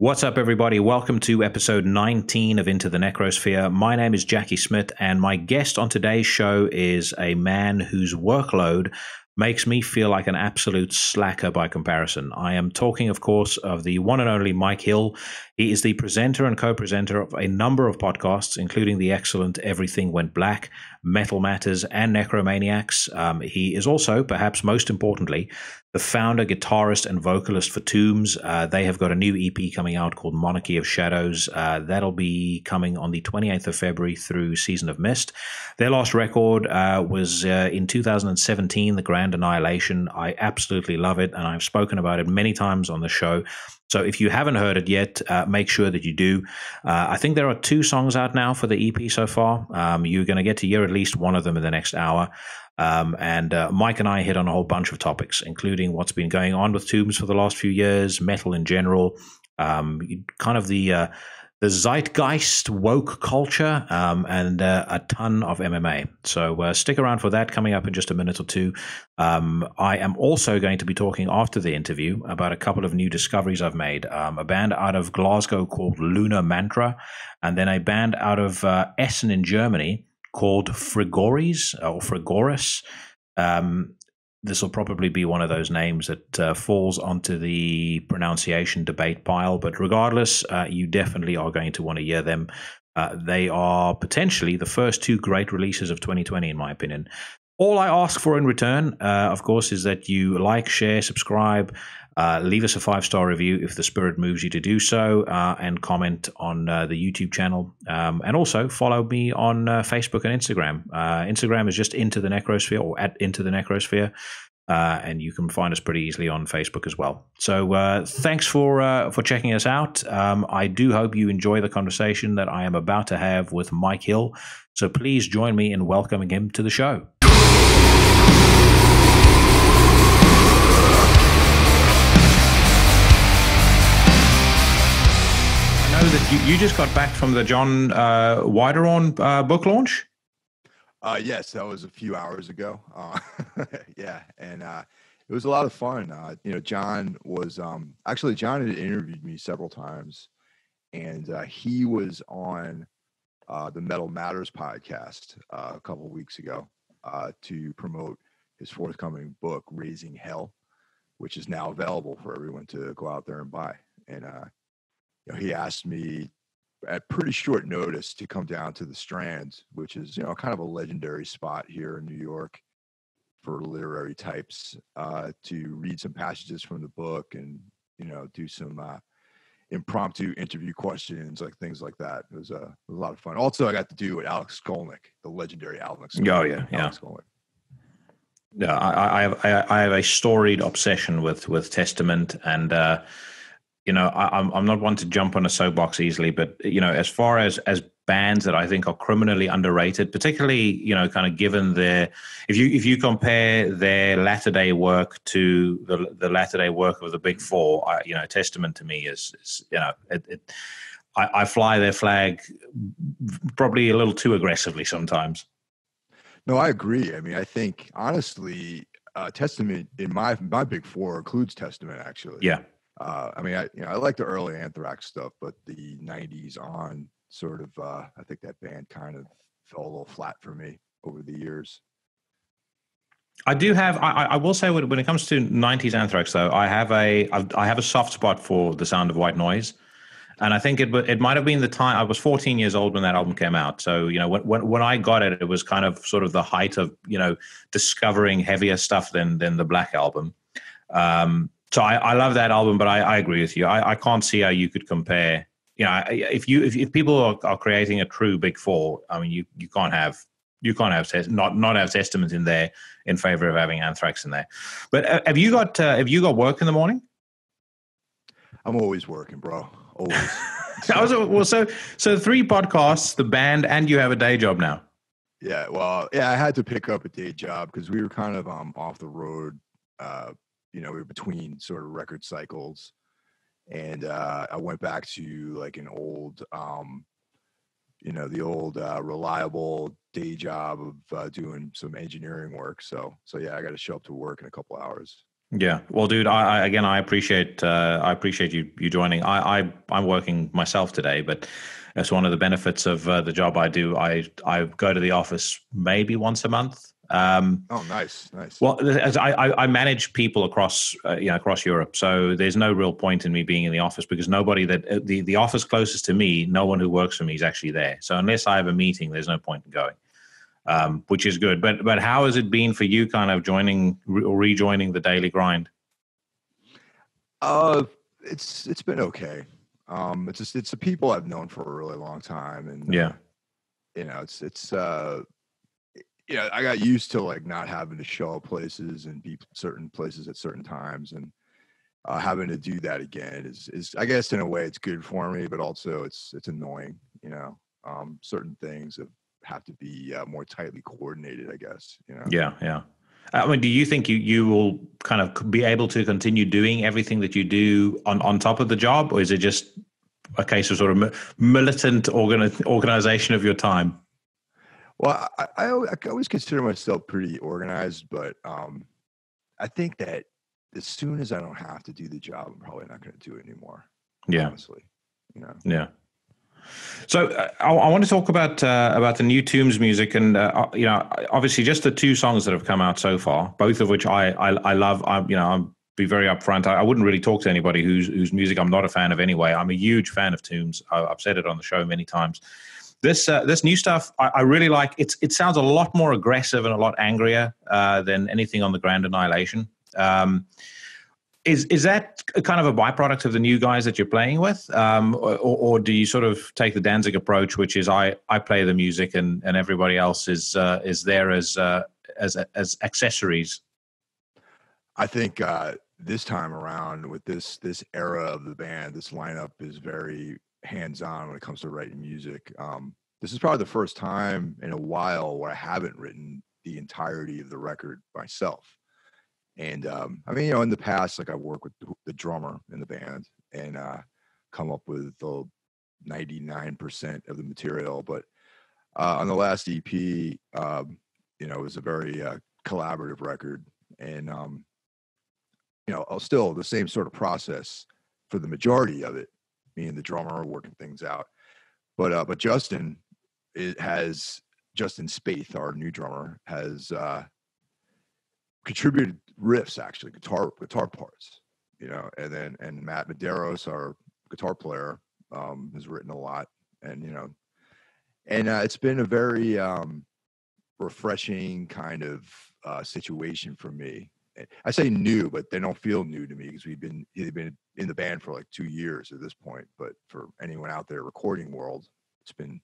What's up, everybody? Welcome to episode 19 of Into the Necrosphere. My name is Jackie Smith, and my guest on today's show is a man whose workload makes me feel like an absolute slacker by comparison. I am talking, of course, of the one and only Mike Hill. He is the presenter and co presenter of a number of podcasts, including the excellent Everything Went Black, Metal Matters, and Necromaniacs. Um, he is also, perhaps most importantly, the founder, guitarist, and vocalist for Tombs. Uh, they have got a new EP coming out called Monarchy of Shadows. Uh, that'll be coming on the 28th of February through Season of Mist. Their last record uh, was uh, in 2017, The Grand Annihilation. I absolutely love it, and I've spoken about it many times on the show. So if you haven't heard it yet, uh, make sure that you do. Uh, I think there are two songs out now for the EP so far. Um, you're going to get to hear at least one of them in the next hour. Um, and uh, Mike and I hit on a whole bunch of topics, including what's been going on with Tombs for the last few years, metal in general, um, kind of the uh, the zeitgeist woke culture, um, and uh, a ton of MMA. So uh, stick around for that coming up in just a minute or two. Um, I am also going to be talking after the interview about a couple of new discoveries I've made. Um, a band out of Glasgow called Lunar Mantra, and then a band out of uh, Essen in Germany called Frigoris or Frigoris. Um, this will probably be one of those names that uh, falls onto the pronunciation debate pile, but regardless, uh, you definitely are going to want to hear them. Uh, they are potentially the first two great releases of 2020, in my opinion. All I ask for in return, uh, of course, is that you like, share, subscribe, uh, leave us a five star review if the spirit moves you to do so, uh, and comment on uh, the YouTube channel. Um, and also follow me on uh, Facebook and Instagram. Uh, Instagram is just Into the Necrosphere or at Into the Necrosphere. And you can find us pretty easily on Facebook as well. So thanks for for checking us out. Um, I do hope you enjoy the conversation that I am about to have with Mike Hill. So please join me in welcoming him to the show. That you, you just got back from the John uh, Wiederhorn uh, book launch. Uh, yes, that was a few hours ago. Uh, yeah, and uh, it was a lot of fun. Uh, you know, John was um, actually John had interviewed me several times, and uh, he was on uh, the Metal Matters podcast uh, a couple weeks ago uh, to promote his forthcoming book, Raising Hell, which is now available for everyone to go out there and buy. And uh, you know, he asked me at pretty short notice to come down to the Strand, which is you know kind of a legendary spot here in New York for literary types, uh, to read some passages from the book and you know do some uh, impromptu interview questions, like things like that. It was, uh, it was a lot of fun. Also, I got to do with Alex Skolnick, the legendary Alex. Skolnick, oh yeah, yeah. Alex Skolnick. Yeah, I, I, have I, I have a storied obsession with with Testament and. Uh, you know, I, am I'm not one to jump on a soapbox easily, but you know, as far as as bands that I think are criminally underrated, particularly you know, kind of given their if you if you compare their latter day work to the the latter day work of the Big Four, I, you know, Testament to me is, is you know, it, it, I, I fly their flag probably a little too aggressively sometimes. No, I agree. I mean, I think honestly, uh, Testament in my my Big Four includes Testament actually. Yeah uh, I mean, I you know I like the early Anthrax stuff, but the '90s on sort of uh, I think that band kind of fell a little flat for me over the years. I do have. I, I will say when, when it comes to '90s Anthrax, though, I have a I have a soft spot for the sound of white noise, and I think it it might have been the time I was 14 years old when that album came out. So you know when when, when I got it, it was kind of sort of the height of you know discovering heavier stuff than than the Black album. Um, so I, I love that album, but I, I agree with you. I, I can't see how you could compare. You know, if you if, if people are, are creating a true big four, I mean, you you can't have you can't have not not have Testament in there in favor of having Anthrax in there. But uh, have you got uh, have you got work in the morning? I'm always working, bro. Always. so. well, so so three podcasts, the band, and you have a day job now. Yeah, well, yeah, I had to pick up a day job because we were kind of um off the road uh, you know, we were between sort of record cycles. And uh, I went back to like an old, um, you know, the old uh, reliable day job of uh, doing some engineering work. So, so yeah, I got to show up to work in a couple hours. Yeah. Well, dude, I, I again, I appreciate uh, I appreciate you you joining. I, I I'm working myself today, but that's one of the benefits of uh, the job I do. I I go to the office maybe once a month. Um, oh, nice, nice. Well, as I, I I manage people across uh, you know across Europe, so there's no real point in me being in the office because nobody that uh, the the office closest to me, no one who works for me is actually there. So unless I have a meeting, there's no point in going um, which is good. But but how has it been for you, kind of joining or rejoining the daily grind? Uh, it's it's been okay. Um, it's just it's the people I've known for a really long time, and yeah, uh, you know, it's it's uh, yeah, I got used to like not having to show up places and be certain places at certain times, and uh, having to do that again is is I guess in a way it's good for me, but also it's it's annoying. You know, um, certain things have have to be uh, more tightly coordinated, I guess. You know? Yeah, yeah. I mean, do you think you, you will kind of be able to continue doing everything that you do on, on top of the job, or is it just a case of sort of militant organi- organization of your time? Well, I, I, I, always consider myself pretty organized, but um, I think that as soon as I don't have to do the job, I'm probably not going to do it anymore. Yeah, honestly, you know. Yeah. So uh, I, I, want to talk about uh, about the new Tombs music, and uh, uh, you know, obviously, just the two songs that have come out so far, both of which I I, I love. I you know, I'm be very upfront. I, I, wouldn't really talk to anybody whose whose music I'm not a fan of anyway. I'm a huge fan of Tombs. I, have said it on the show many times. This uh, this new stuff I, I, really like. It's it sounds a lot more aggressive and a lot angrier uh, than anything on the Grand Annihilation. Um, is is that kind of a byproduct of the new guys that you're playing with, um, or, or, do you sort of take the Danzig approach, which is I, I play the music and, and everybody else is uh, is there as uh, as as accessories? I think uh, this time around with this this era of the band, this lineup is very hands on when it comes to writing music. Um, this is probably the first time in a while where I haven't written the entirety of the record myself. And um, I mean, you know, in the past, like I work with the drummer in the band and uh, come up with the 99% of the material. But uh, on the last EP, um, you know, it was a very uh, collaborative record. And, um, you know, uh, still the same sort of process for the majority of it, me and the drummer are working things out. But, uh, but Justin it has, Justin Spaeth, our new drummer, has uh, contributed riffs actually guitar guitar parts you know and then and matt medeiros our guitar player um, has written a lot and you know and uh, it's been a very um, refreshing kind of uh, situation for me i say new but they don't feel new to me because we've been they've been in the band for like two years at this point but for anyone out there recording world it's been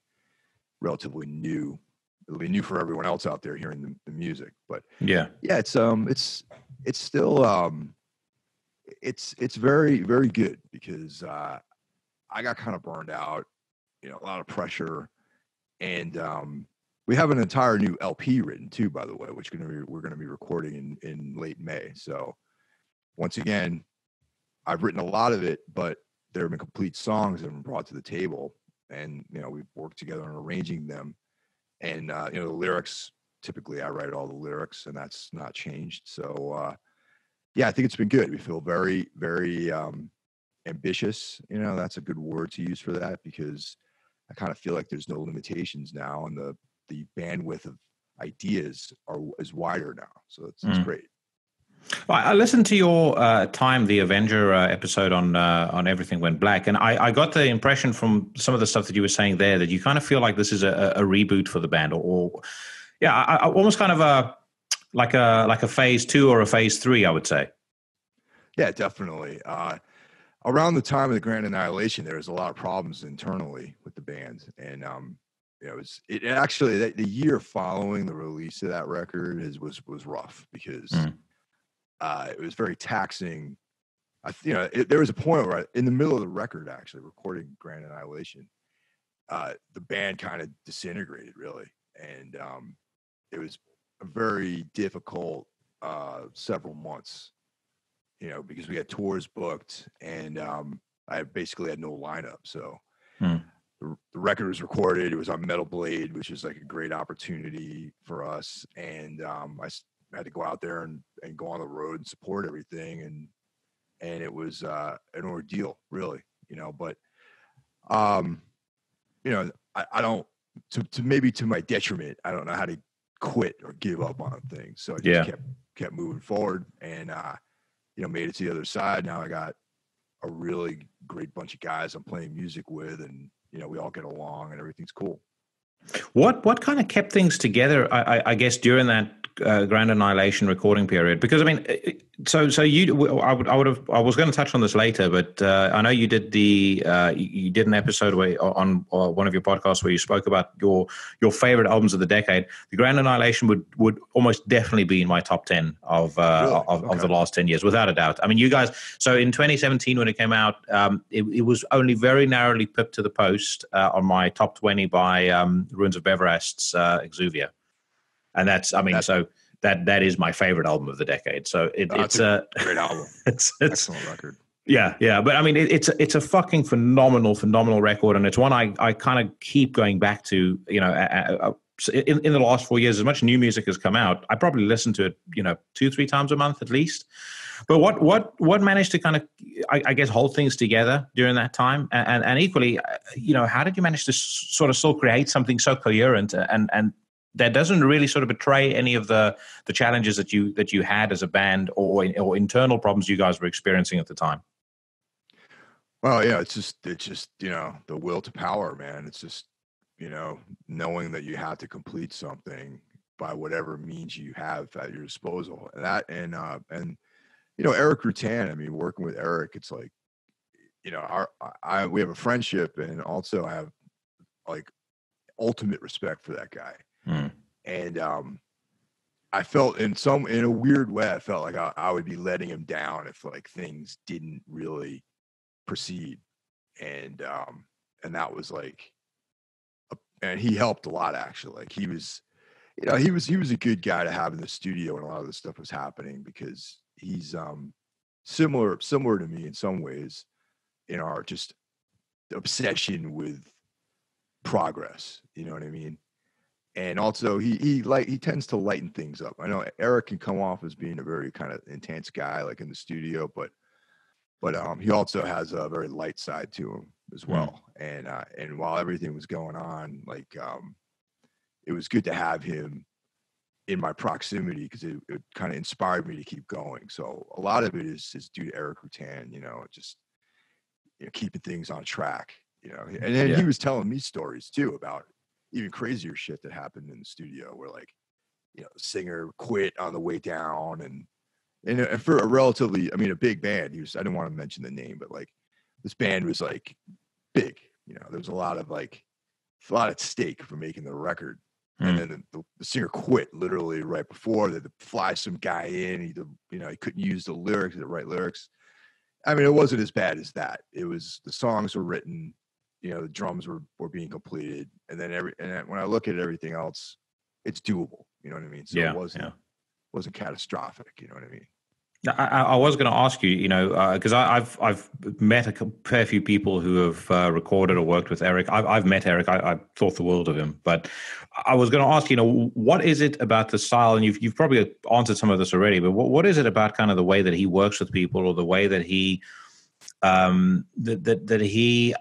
relatively new it'll be new for everyone else out there hearing the, the music. But yeah, yeah, it's um, it's it's still um, it's it's very very good because uh, I got kind of burned out, you know, a lot of pressure, and um, we have an entire new LP written too, by the way, which gonna be, we're going to be recording in in late May. So once again, I've written a lot of it, but there have been complete songs that have been brought to the table, and you know we've worked together on arranging them. And uh, you know the lyrics typically i write all the lyrics and that's not changed. So uh, yeah i think it's been good. We feel very very um, ambitious. You know that's a good word to use for that because i kind of feel like there's no limitations now and the the bandwidth of ideas are is wider now so it's, mm. it's great I listened to your uh, time the Avenger uh, episode on uh, on Everything Went Black, and I, I, got the impression from some of the stuff that you were saying there that you kind of feel like this is a, a reboot for the band, or, or yeah, I, I, almost kind of a like a like a phase two or a phase three, I would say. Yeah, definitely. Uh, around the time of the Grand Annihilation, there was a lot of problems internally with the band, and um, you know, it was it actually the, the year following the release of that record is was was rough because. Mm uh, it was very taxing. I, you know, it, there was a point where I, in the middle of the record, actually recording Grand Annihilation, uh, the band kind of disintegrated really, and um, it was a very difficult uh, several months. You know, because we had tours booked, and um, I basically had no lineup. So hmm. The, the record was recorded. It was on Metal Blade, which is like a great opportunity for us. And um, I had to go out there and, and go on the road and support everything and and it was uh, an ordeal really you know but um you know I, I don't to, to maybe to my detriment I don't know how to quit or give up on things so I just Yeah. kept kept moving forward and uh you know made it to the other side now I got a really great bunch of guys I'm playing music with and you know we all get along and everything's cool What what kind of kept things together? I, I, I guess during that uh, Grand Annihilation recording period, because I mean, so so you, I would I would have I was going to touch on this later, but uh, I know you did the uh, you, did an episode where on uh, one of your podcasts where you spoke about your your favorite albums of the decade. The Grand Annihilation would would almost definitely be in my top ten of uh, Really? of, of the last ten years, without a doubt. I mean, you guys. So in 2017, when it came out, um, it, it was only very narrowly pipped to the post uh, on my top 20 by um, Ruins of Beverast's uh, Exuvia, and that's. I mean, That's- so that that is my favorite album of the decade. So it, Oh, it's it's a great album it's it's excellent record yeah, yeah, but I mean, it, it's a, it's a fucking phenomenal, phenomenal record, and it's one I, I kind of keep going back to. You know, uh, uh, in in the last four years, as much new music has come out, I probably listen to it, you know, two three times a month at least. But what what what managed to kind of, I, I guess, hold things together during that time, and and, and equally, uh, you know, how did you manage to s- sort of still create something so coherent and and that doesn't really sort of betray any of the the challenges that you that you had as a band or or internal problems you guys were experiencing at the time. Well, yeah, it's just it's just you know the will to power, man. It's just you know knowing that you have to complete something by whatever means you have at your disposal. And that and uh and you know Erik Rutan. I mean, working with Erik, it's like you know our I we have a friendship, and also I have like ultimate respect for that guy. Hmm. And um I felt in some in a weird way, I felt like I, I would be letting him down if like things didn't really proceed. And um and that was like a, and he helped a lot actually. Like he was you know he was he was a good guy to have in the studio when a lot of this stuff was happening because he's um similar similar to me in some ways in our just obsession with progress. You know what i mean and also he he like he tends to lighten things up i know erik can come off as being a very kind of intense guy like in the studio but but um, he also has a very light side to him as Mm. well. And uh, and while everything was going on, like um, it was good to have him in my proximity because it, it kind of inspired me to keep going. So a lot of it is is due to Erik Rutan, you know, just you know, keeping things on track, you know. And then Yeah. he was telling me stories too about even crazier shit that happened in the studio where like you know, singer quit on the way down and and, for a relatively, I mean, a big band. He was. I didn't want to mention the name, but like this band was like big. You know, there was a lot of like a lot at stake for making the record. Hmm. And then the, the, singer quit literally right before. They fly some guy in. He, you know, he couldn't use the lyrics, the right lyrics. I mean, it wasn't as bad as that. It was the songs were written. You know, the drums were were being completed, and then every and when I look at everything else, it's doable. You know what I mean? So Yeah, it wasn't yeah. wasn't catastrophic. You know what I mean? I, I was going to ask you, you know, because I I've I've met a fair few people who have uh, recorded or worked with Erik. I've I've met Erik. I, I thought the world of him, but I was going to ask, you know, what is it about the style? And you've you've probably answered some of this already, but what what is it about kind of the way that he works with people, or the way that he um that that, that he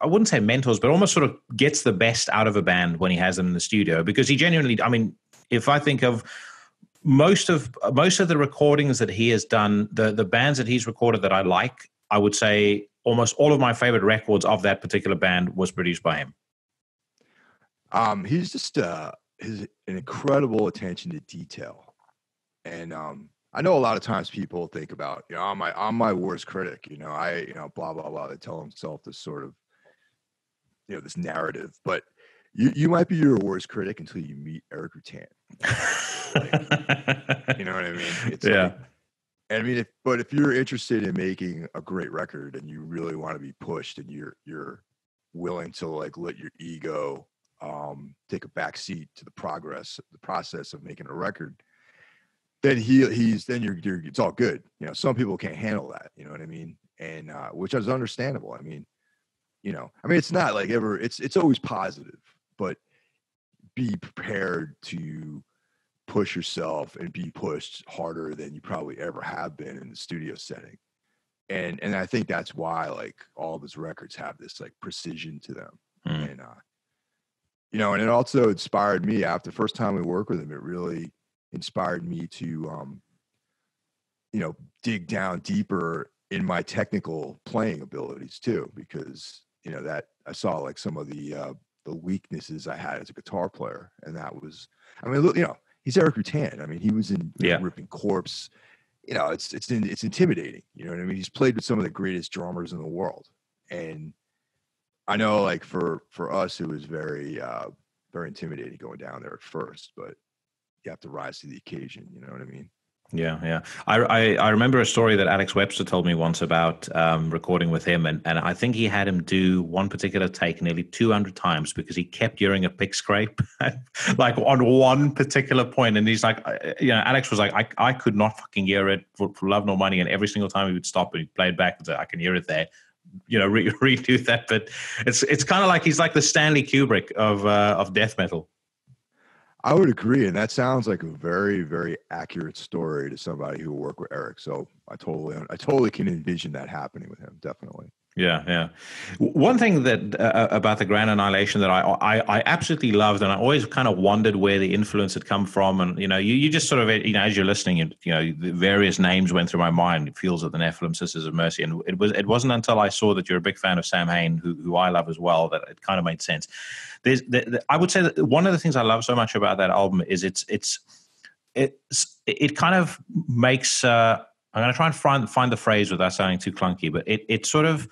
I- wouldn't say mentors, but almost sort of gets the best out of a band when he has them in the studio because he genuinely. I mean, if I think of most of most of the recordings that he has done, the the bands that he's recorded that I like, I would say almost all of my favorite records of that particular band was produced by him. Um, he's just uh his an incredible attention to detail. And um I know a lot of times people think about, you know, I'm my I'm my worst critic, you know, I, you know, blah blah blah. They tell themselves this sort of you know, this narrative. But you you might be your worst critic until you meet Erik Rutan. You know what I mean? It's Yeah. like- I mean, if, but if you're interested in making a great record and you really want to be pushed and you're you're willing to like let your ego um, take a back seat to the progress, the process of making a record, then he he's then you're, you're it's all good. You know, some people can't handle that. You know what I mean? And uh, which is understandable. I mean, you know, I mean, it's not like ever. It's it's always positive, but be prepared to push yourself and be pushed harder than you probably ever have been in the studio setting. And and I think that's why like all of his records have this like precision to them. Mm. And uh you know, and it also inspired me after the first time we worked with him, it really inspired me to um you know, dig down deeper in my technical playing abilities too because you know that I saw like some of the uh the weaknesses I had as a guitar player and that was I mean you know he's erik Rutan. I mean, he was in yeah. Ripping Corpse. You know, it's it's it's intimidating. You know what I mean? He's played with some of the greatest drummers in the world, and I know, like for for us, it was very uh, very intimidating going down there at first, but you have to rise to the occasion. You know what I mean? Yeah, yeah. I, I, I, remember a story that Alex Webster told me once about um, recording with him, and, and I think he had him do one particular take nearly 200 times because he kept hearing a pick scrape, like on one particular point. And he's like, you know, Alex was like, I, I could not fucking hear it for, for love nor money. And every single time he would stop and he played back and say, I can hear it there. You know, re- redo that. But it's it's kind of like he's like the Stanley Kubrick of uh, of death metal. I would agree, and that sounds like a very, very accurate story to somebody who will work with Erik. So I totally, I totally can envision that happening with him. Definitely. Yeah, yeah. One thing that uh, uh, about the Grand Annihilation that I, I I absolutely loved, and I always kind of wondered where the influence had come from. And you know, you, you just sort of you know as you're listening, you, you know, the various names went through my mind. It Fields of the Nephilim, Sisters of Mercy, and it was it wasn't until I saw that you're a big fan of Samhain, who who I love as well, that it kind of made sense. There's, the, the, I would say that one of the things I love so much about that album is it's it's it's it kind of makes. Uh, I'm going to try and find find the phrase without sounding too clunky, but it it sort of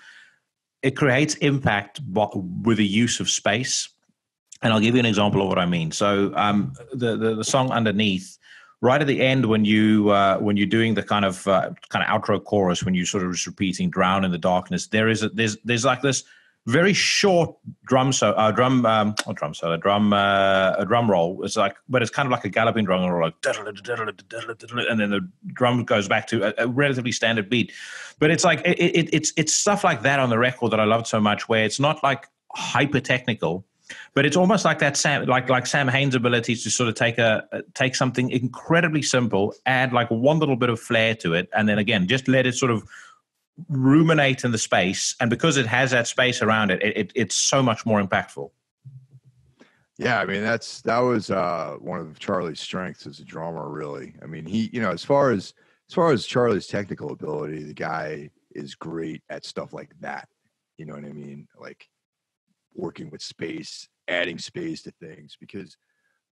it creates impact with the use of space. And I'll give you an example of what I mean. So um, the, the, the song underneath, right at the end when you uh, when you're doing the kind of uh, kind of outro chorus, when you sort of just repeating "drown in the darkness," there is a, there's there's like this very short drum so uh, drum um or drum solo drum uh, a drum roll. It's like but it's kind of like a galloping drum roll like and then the drum goes back to a, a relatively standard beat. But it's like it, it, it's it's stuff like that on the record that I loved so much where it's not like hyper technical but it's almost like that Sam, like like Samhain's ability to sort of take a take something incredibly simple, add like one little bit of flair to it, and then again just let it sort of ruminate in the space, and because it has that space around it, it, it it's so much more impactful. Yeah, I mean that's that was uh, one of Charlie's strengths as a drummer. Really, I mean he, you know, as far as as far as Charlie's technical ability, the guy is great at stuff like that. You know what I mean? Like working with space, adding space to things. Because,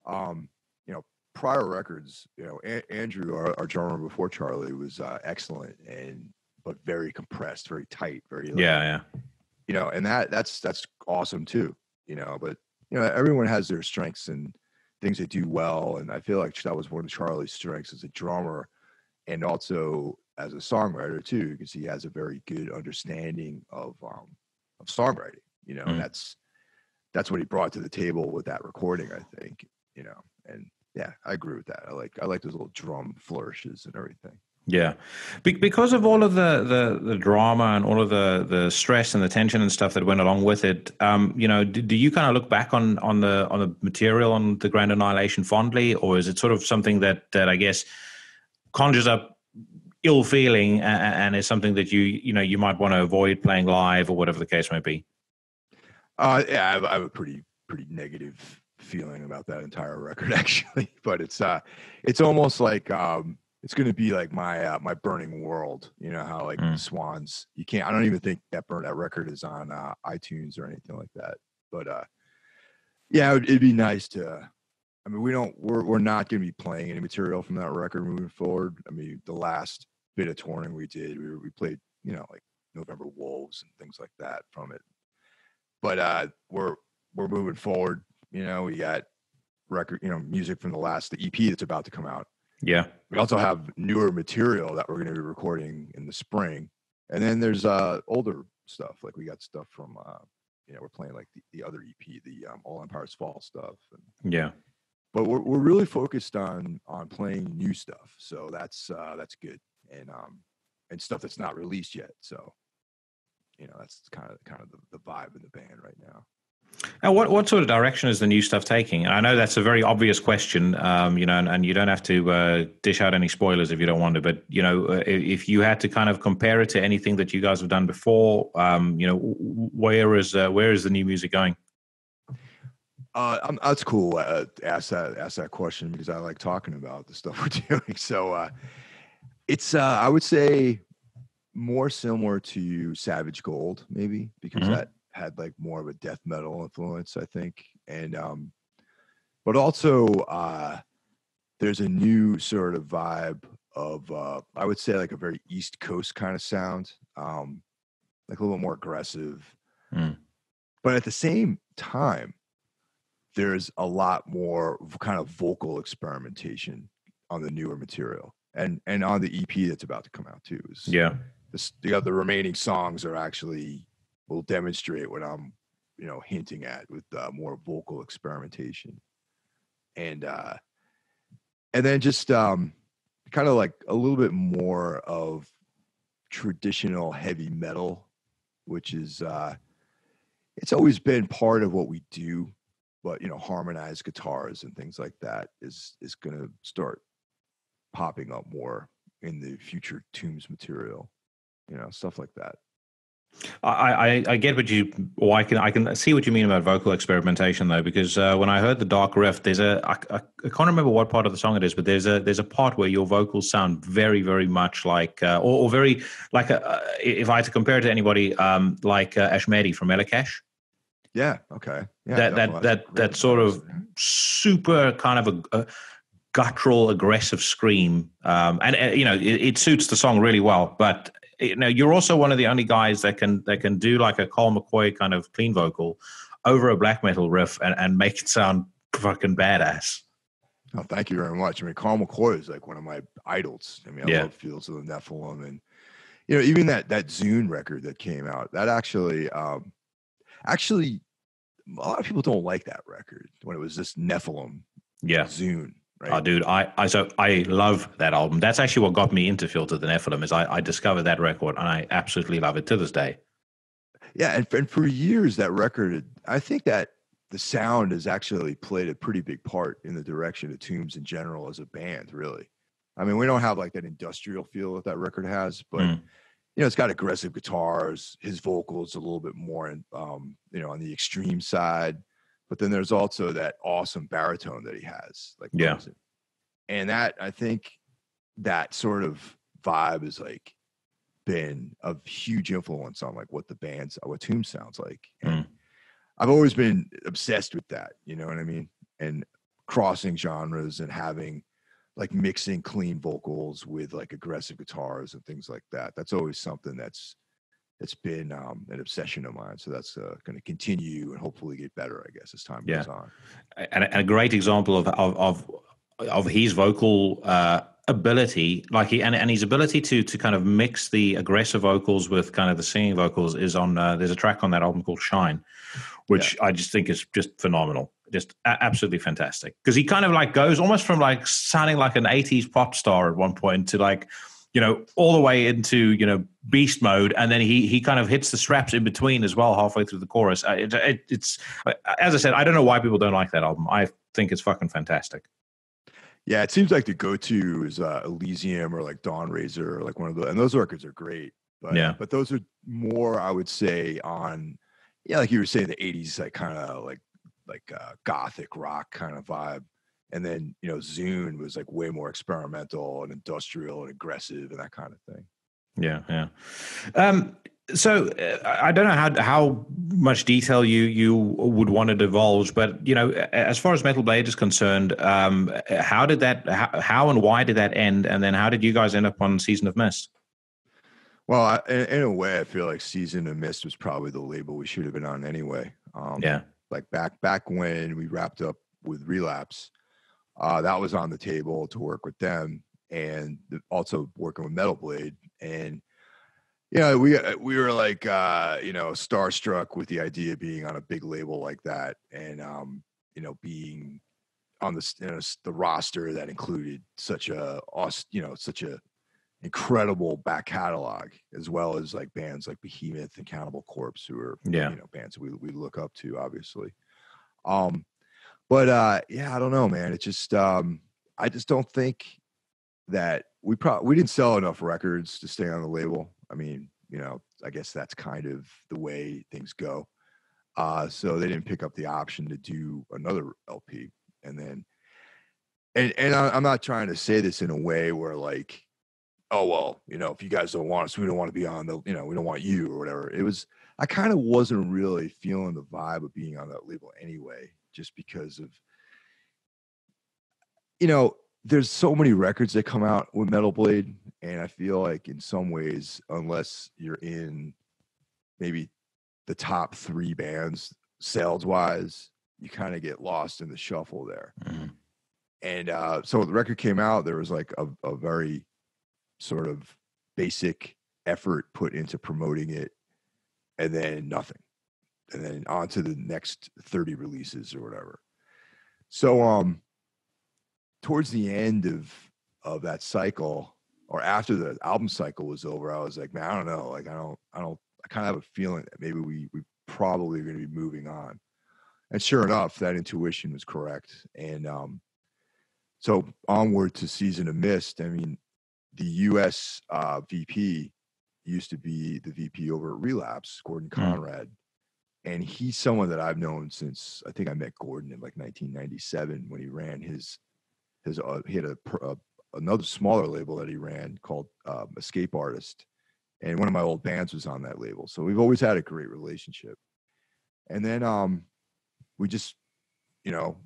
um, you know, prior records, you know, a- Andrew, our, our drummer before Charlie, was uh, excellent and but very compressed, very tight, very like, yeah, yeah. You know, and that that's that's awesome too. You know, but you know, everyone has their strengths and things they do well, and I feel like that was one of Charlie's strengths as a drummer, and also as a songwriter too, because he has a very good understanding of um of songwriting. You know, mm. and that's that's what he brought to the table with that recording. I think. You know, and yeah, I agree with that. I like I like those little drum flourishes and everything. Yeah, Be- because of all of the, the the drama and all of the the stress and the tension and stuff that went along with it, um, you know, do, do, you kind of look back on on the on the material on the Grand Annihilation fondly, or is it sort of something that that I guess conjures up ill feeling and, and is something that you you know you might want to avoid playing live or whatever the case may be? Uh, yeah, I have, a pretty pretty negative feeling about that entire record actually, but it's uh, it's almost like um it's going to be like my uh, my burning world. You know how like mm. Swans, you can't. I don't even think that burn that record is on uh, iTunes or anything like that. But uh, yeah, it would, it'd be nice to. I mean, we don't. We're we're not going to be playing any material from that record moving forward. I mean, the last bit of touring we did, we we played, you know, like November Wolves and things like that from it. But uh, we're we're moving forward. You know, we got record, you know, music from the last the EP that's about to come out yeah. We also have newer material that we're going to be recording in the spring. And then there's uh older stuff. Like we got stuff from uh you know, we're playing like the, the other EP, the um, All Empires Fall stuff. And, yeah. But we're we're really focused on on playing new stuff. So that's uh that's good. And um and stuff that's not released yet. So you know, that's kind of kind of the, the vibe in the band right now. Now, what what sort of direction is the new stuff taking? I know that's a very obvious question, um, you know, and, and, you don't have to uh, dish out any spoilers if you don't want to. But you know, uh, if you had to kind of compare it to anything that you guys have done before, um, you know, where is uh, where is the new music going? Uh, that's cool. Uh, ask that ask that question because I like talking about the stuff we're doing. So uh, it's uh, I would say more similar to Savage Gold, maybe because mm-hmm. that had like more of a death metal influence, I think, and um, but also uh, there's a new sort of vibe of uh, I would say like a very East Coast kind of sound, um, like a little more aggressive, mm. but at the same time, there's a lot more kind of vocal experimentation on the newer material and and on the EP that's about to come out too. Is, yeah, this, the other remaining songs are actually will demonstrate what I'm, you know, hinting at with uh, more vocal experimentation, and uh, and then just um, kind of like a little bit more of traditional heavy metal, which is uh, it's always been part of what we do, but you know, harmonized guitars and things like that is is going to start popping up more in the future Tombs material, you know, stuff like that. I, I, I, get what you, or I can I can see what you mean about vocal experimentation though, because uh, when I heard the dark riff, there's a I, I, I can't remember what part of the song it is, but there's a there's a part where your vocals sound very very much like, uh, or, or, very like a, uh, if I had to compare it to anybody, um, like uh, Ashmedi from Melechesh. Yeah. Okay. Yeah. That that that that sort of super kind of a, a guttural, aggressive scream, um, and uh, you know it, it, suits the song really well. But you know, you're also one of the only guys that can that can do like a Carl McCoy kind of clean vocal over a black metal riff and, and make it sound fucking badass. Oh, thank you very much. I mean, Carl McCoy is like one of my idols. I mean, I yeah. love Fields of the Nephilim, and you know, even that that Zoon record that came out, that actually, um, actually, a lot of people don't like that record when it was just Nephilim, yeah, Zoon. Right? Oh, dude, I, I so I love that album. That's actually what got me into Fields of the Nephilim. Is I, I discovered that record and I absolutely love it to this day. Yeah, and, and for years that record, I think that the sound has actually played a pretty big part in the direction of Tombs in general as a band. Really, I mean, we don't have like that industrial feel that that record has, but. Mm. You know, it's got aggressive guitars. His vocals a little bit more, in, um, you know, on the extreme side but then there's also that awesome baritone that he has, like yeah. And that I think that sort of vibe is like been a huge influence on like what the band's what Tomb sounds like. And mm. I've always been obsessed with that, you know what I mean? And crossing genres and having like mixing clean vocals with like aggressive guitars and things like that. That's always something that's it's been um, an obsession of mine. So that's uh, going to continue and hopefully get better, I guess, as time yeah. goes on. And, and, a great example of of of, of his vocal uh, ability, like he and, and his ability to to kind of mix the aggressive vocals with kind of the singing vocals, is on. Uh, there's a track on that album called Shine, which yeah. I just think is just phenomenal. Just absolutely fantastic because he kind of like goes almost from like sounding like an 80s pop star at one point to like you know, all the way into you know beast mode, and then he he kind of hits the straps in between as well, halfway through the chorus. Uh, it, it, it's as I said, I don't know why people don't like that album. I think it's fucking fantastic. Yeah, it seems like the go-to is uh, Elizium or like Dawnrazor or like one of the, and those records are great. But yeah, but those are more, I would say, on yeah, like you were saying, the '80s, like kind of like like uh, gothic rock kind of vibe and then you know Zoon was like way more experimental and industrial and aggressive and that kind of thing. Yeah, yeah. Um, so uh, I don't know how how much detail you you would want to divulge, but you know, as far as Metal Blade is concerned, um, how did that how, how, and why did that end, and then how did you guys end up on Season of Mist? Well, I, in, in, a way, I feel like Season of Mist was probably the label we should have been on anyway. Um, yeah, like back back when we wrapped up with Relapse, uh, that was on the table to work with them and also working with Metal Blade. And yeah, we uh, we were like uh, you know starstruck with the idea of being on a big label like that, and um, you know being on the you know, the roster that included such a you know such a incredible back catalog, as well as like bands like Behemoth and Cannibal Corpse, who are Yeah. you know bands we we look up to, obviously. Um, but uh, yeah, I don't know, man. It just um, I just don't think that we probably we didn't sell enough records to stay on the label. I mean, you know, I guess that's kind of the way things go. Uh, so they didn't pick up the option to do another LP, and then, and and I, I'm not trying to say this in a way where like, oh well, you know, if you guys don't want us, we don't want to be on the, you know, we don't want you or whatever. It was I kind of wasn't really feeling the vibe of being on that label anyway, just because of, you know, there's so many records that come out with Metal Blade, and I feel like in some ways, unless you're in maybe the top three bands sales wise, you kind of get lost in the shuffle there. Mhm. And uh, so when the record came out, there was like a, a very sort of basic effort put into promoting it, and then nothing, and then on to the next 30 releases or whatever. So um towards the end of of that cycle or after the album cycle was over, I was like, man, I don't know. Like I don't I don't I kind of have a feeling that maybe we we probably are going to be moving on. And sure enough, that intuition was correct. And um so onward to Season of Mist, I mean, the US uh VP used to be the VP over at Relapse, Gordon Mm. And he's someone that I've known since I think I met Gordon in like 1997 when he ran his his uh, he had a, a another smaller label that he ran called um, Escape Artist, and one of my old bands was on that label. So we've always had a great relationship. And then um, we just, you know,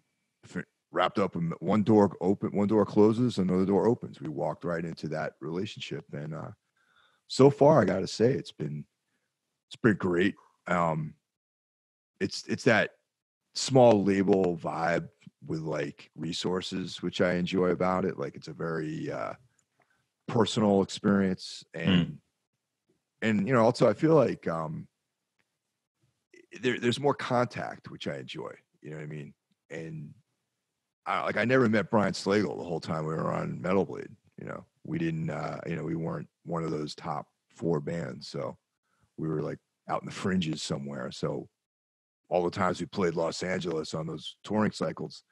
wrapped up. and One door open, one door closes, another door opens. We walked right into that relationship, and uh, so far, I got to say, it's been it's been great. Um, it's it's that small label vibe with like resources, which I enjoy about it. Like it's a very uh, personal experience, and and you know, also I feel like um, there, there's more contact, which I enjoy. You know what I mean? And I, like I never met Brian Slagel the whole time we were on Metal Blade. You know, we didn't. Uh, you know, we weren't one of those top four bands, so we were like out in the fringes somewhere. So all the times we played Los Angeles on those touring cycles,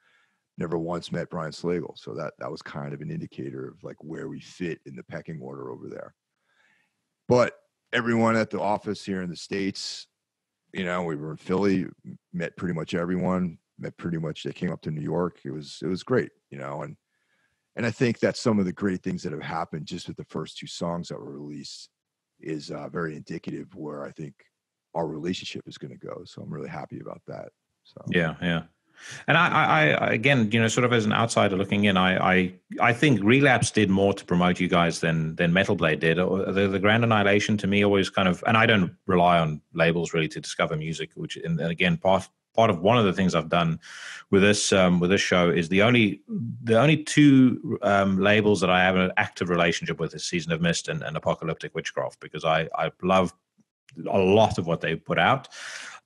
never once met Brian Slagel. So that that was kind of an indicator of like where we fit in the pecking order over there. But everyone at the office here in the states, you know, we were in Philly, met pretty much everyone. Met pretty much. They came up to New York. It was it was great, you know, and and I think that's some of the great things that have happened just with the first two songs that were released is uh, very indicative where I think our relationship is going to go. So I'm really happy about that. So Yeah, yeah. And I, I, again, you know, sort of as an outsider looking in, I, I, I think Relapse did more to promote you guys than than Metal Blade did. The, the Grand Annihilation to me always kind of, and I don't rely on labels really to discover music. Which, and again, part part of one of the things I've done with this um, with this show is the only the only two um, labels that I have an active relationship with is Season of Mist and, and Apocalyptic Witchcraft because I I love a lot of what they put out.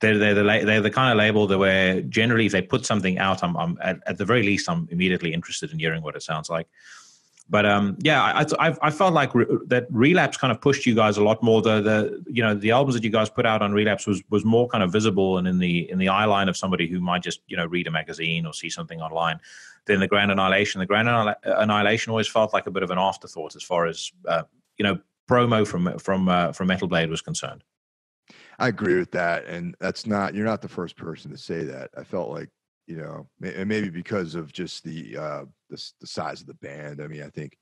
They're they're the they're the kind of label that where generally if they put something out, I'm, I'm at, at the very least I'm immediately interested in hearing what it sounds like. But um, yeah, I, I I felt like re- that Relapse kind of pushed you guys a lot more. The the you know the albums that you guys put out on Relapse was was more kind of visible and in the in the eye line of somebody who might just you know read a magazine or see something online. Than the Grand Annihilation. The Grand Annihilation always felt like a bit of an afterthought as far as uh, you know promo from from uh, from Metal Blade was concerned. I agree with that, and that's not you're not the first person to say that. I felt like you know, and maybe because of just the uh, the, the size of the band. I mean, I think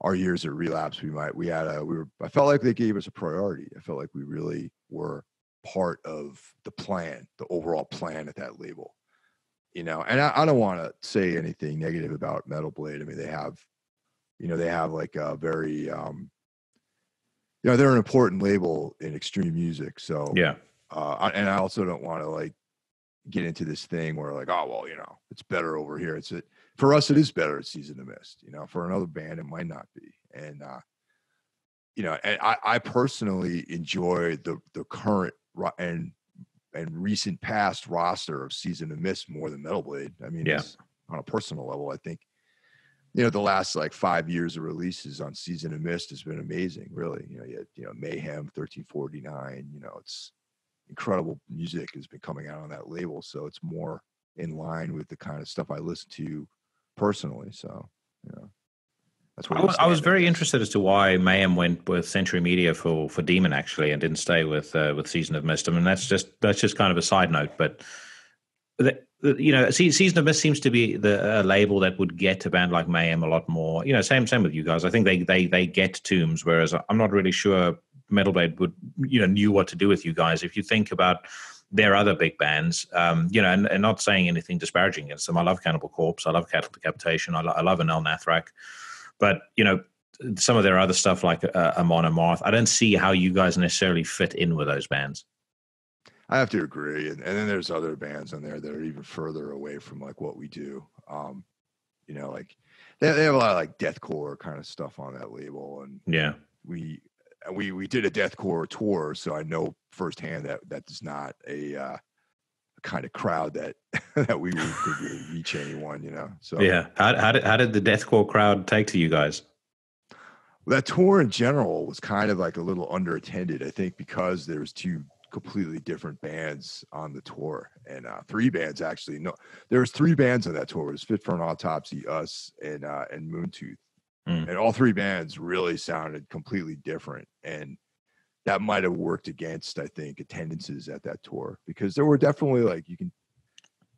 our years at Relapse, we might we had a we were. I felt like they gave us a priority. I felt like we really were part of the plan, the overall plan at that label. You know, and I, I don't want to say anything negative about Metal Blade. I mean, they have, you know, they have like a very, um, you know, they're an important label in extreme music. So Yeah, uh, I- and I also don't want to like get into this thing where like, oh well, you know, it's better over here. It's it for us. It is better at Season of Mist. You know, for another band, it might not be. And uh, you know, and I, I personally enjoy the the current ro- and and recent past roster of Season of Mist more than Metal Blade. I mean, Yeah. on a personal level, I think. You know, the last like five years of releases on Season of Mist has been amazing. Really, you know, you, had, you know, Mayhem, thirteen forty nine. You know, it's incredible music has been coming out on that label, so it's more in line with the kind of stuff I listen to personally. So, you know. That's what I was, I was very interested as to why Mayhem went with Century Media for for Daemon actually, and didn't stay with uh, with Season of Mist. I mean, that's just that's just kind of a side note, but you know, Season of Mist seems to be the label that would get a band like Mayhem a lot more. You know, same same with you guys. I think they they they get Tombs, whereas I'm not really sure Metal Blade would you know knew what to do with you guys. If you think about their other big bands, um, you know, and, and, not saying anything disparaging against them. I love Cannibal Corpse. I love Cattle Decapitation. I, lo- I love Anaal Nathrakh. But you know, some of their other stuff like uh, Amon Amarth, I don't see how you guys necessarily fit in with those bands. I have to agree, and, and then there's other bands on there that are even further away from like what we do. Um, you know, like they, they have a lot of like deathcore kind of stuff on that label, and yeah, we we we did a deathcore tour, so I know firsthand that that is not a uh, kind of crowd that that we could really reach anyone, you know. So yeah, how how did how did the deathcore crowd take to you guys? That tour in general was kind of like a little underattended, I think, because there was two completely different bands on the tour, and uh, three bands actually. No, there was three bands on that tour. It was Fit for an Autopsy, us, and uh, and Moontooth, mm. and all three bands really sounded completely different, and that might have worked against, I think, attendances at that tour because there were definitely like you can,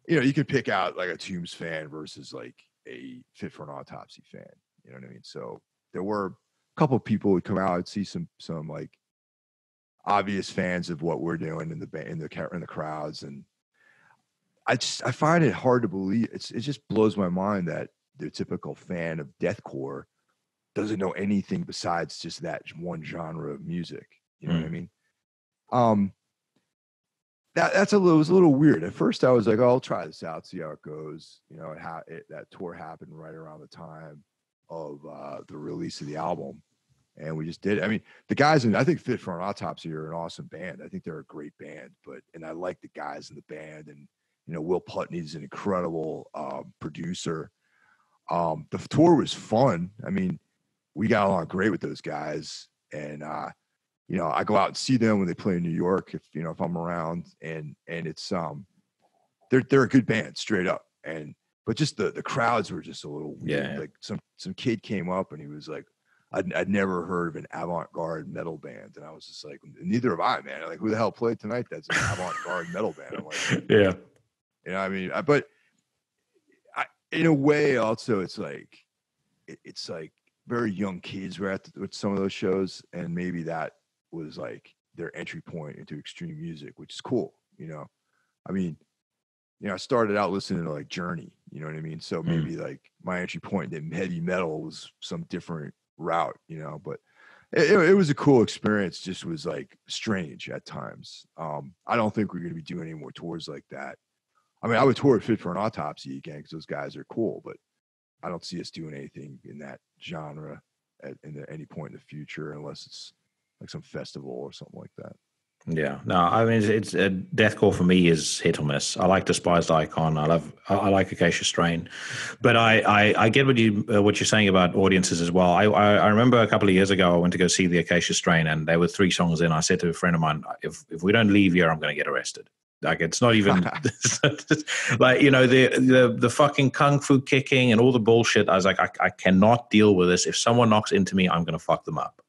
you know, you can pick out like a Tombs fan versus like a Fit for an Autopsy fan. You know what I mean? So there were a couple of people would come out and see some some like obvious fans of what we're doing in the in the in the crowds, and I just I find it hard to believe. It's it just blows my mind that the typical fan of deathcore doesn't know anything besides just that one genre of music. You know mm. what I mm. mean? Um, that that's a little was a little weird. At first, I was like, oh, "I'll try this out, see how it goes." You know, it, ha- it that tour happened right around the time of uh, the release of the album, and we just did. I mean, the guys in I think Fit for an Autopsy are an awesome band. I think they're a great band, but and I like the guys in the band, and you know, Will Putney's an incredible uh, producer. Um, the tour was fun. I mean, we got along great with those guys, and uh, you know, I go out and see them when they play in New York if you know if I'm around and and it's um they're they're a good band straight up and but just the the crowds were just a little weird. Yeah. Like some some kid came up and he was like, I'd, I'd never heard of an avant-garde metal band, and I was just like, neither have I, man. Like, who the hell played tonight? That's an avant-garde metal band. I'm like, yeah, you know, I mean, I, but I, in a way, also, it's like, it, it's like very young kids were at the, with some of those shows, and maybe that was like their entry point into extreme music, which is cool. You know, I mean, you know, I started out listening to like Journey. You know what I mean? So mm. maybe mm. like my entry point in heavy metal was some different route. You know, but it, it, was a cool experience. Just was like strange at times. Um, I don't think we're going to be doing any more tours like that. I mean, I would tour Fit for an Autopsy again because those guys are cool, but I don't see us doing anything in that genre at, in the, any point in the future unless it's like some festival or something like that. Yeah, no, I mean it's, it's uh, deathcore for me is hit or miss. I like Despised Icon. I love I, I like Acacia Strain, but I, I, I get what you uh, what you're saying about audiences as well. I, I, I remember a couple of years ago I went to go see the Acacia Strain and there were three songs in. I said to a friend of mine, if if we don't leave here, I'm going to get arrested. Like it's not even like you know the the the fucking kung fu kicking and all the bullshit. I was like, I, I cannot deal with this. If someone knocks into me, I'm going to fuck them up.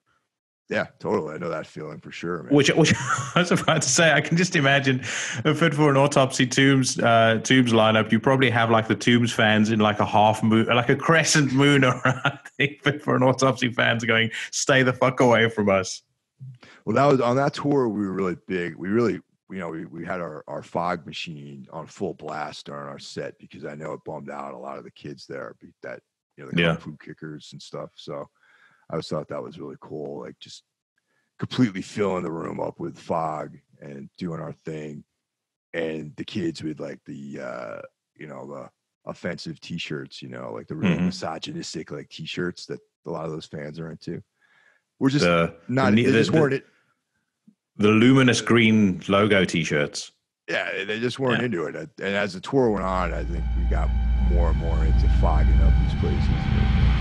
Yeah, totally. I know that feeling for sure. Man. Which, which I was about to say, I can just imagine a fit for an autopsy tombs uh, tombs lineup. You probably have like the tombs fans in like a half moon, like a crescent moon around. fit for an autopsy fans going, stay the fuck away from us. Well, that was on that tour. We were really big. We really, you know, we, we had our, our fog machine on full blast during our set because I know it bummed out a lot of the kids there. That you know, the yeah. kung fu kickers and stuff. So I always thought that was really cool. Like just completely filling the room up with fog and doing our thing. And the kids with like the uh, you know, the offensive t-shirts, you know, like the really mm-hmm. misogynistic like t-shirts that a lot of those fans are into. We're just the, not the, they just weren't it. The luminous green logo t-shirts. Yeah, they just weren't yeah. into it. And as the tour went on, I think we got more and more into fogging up these places.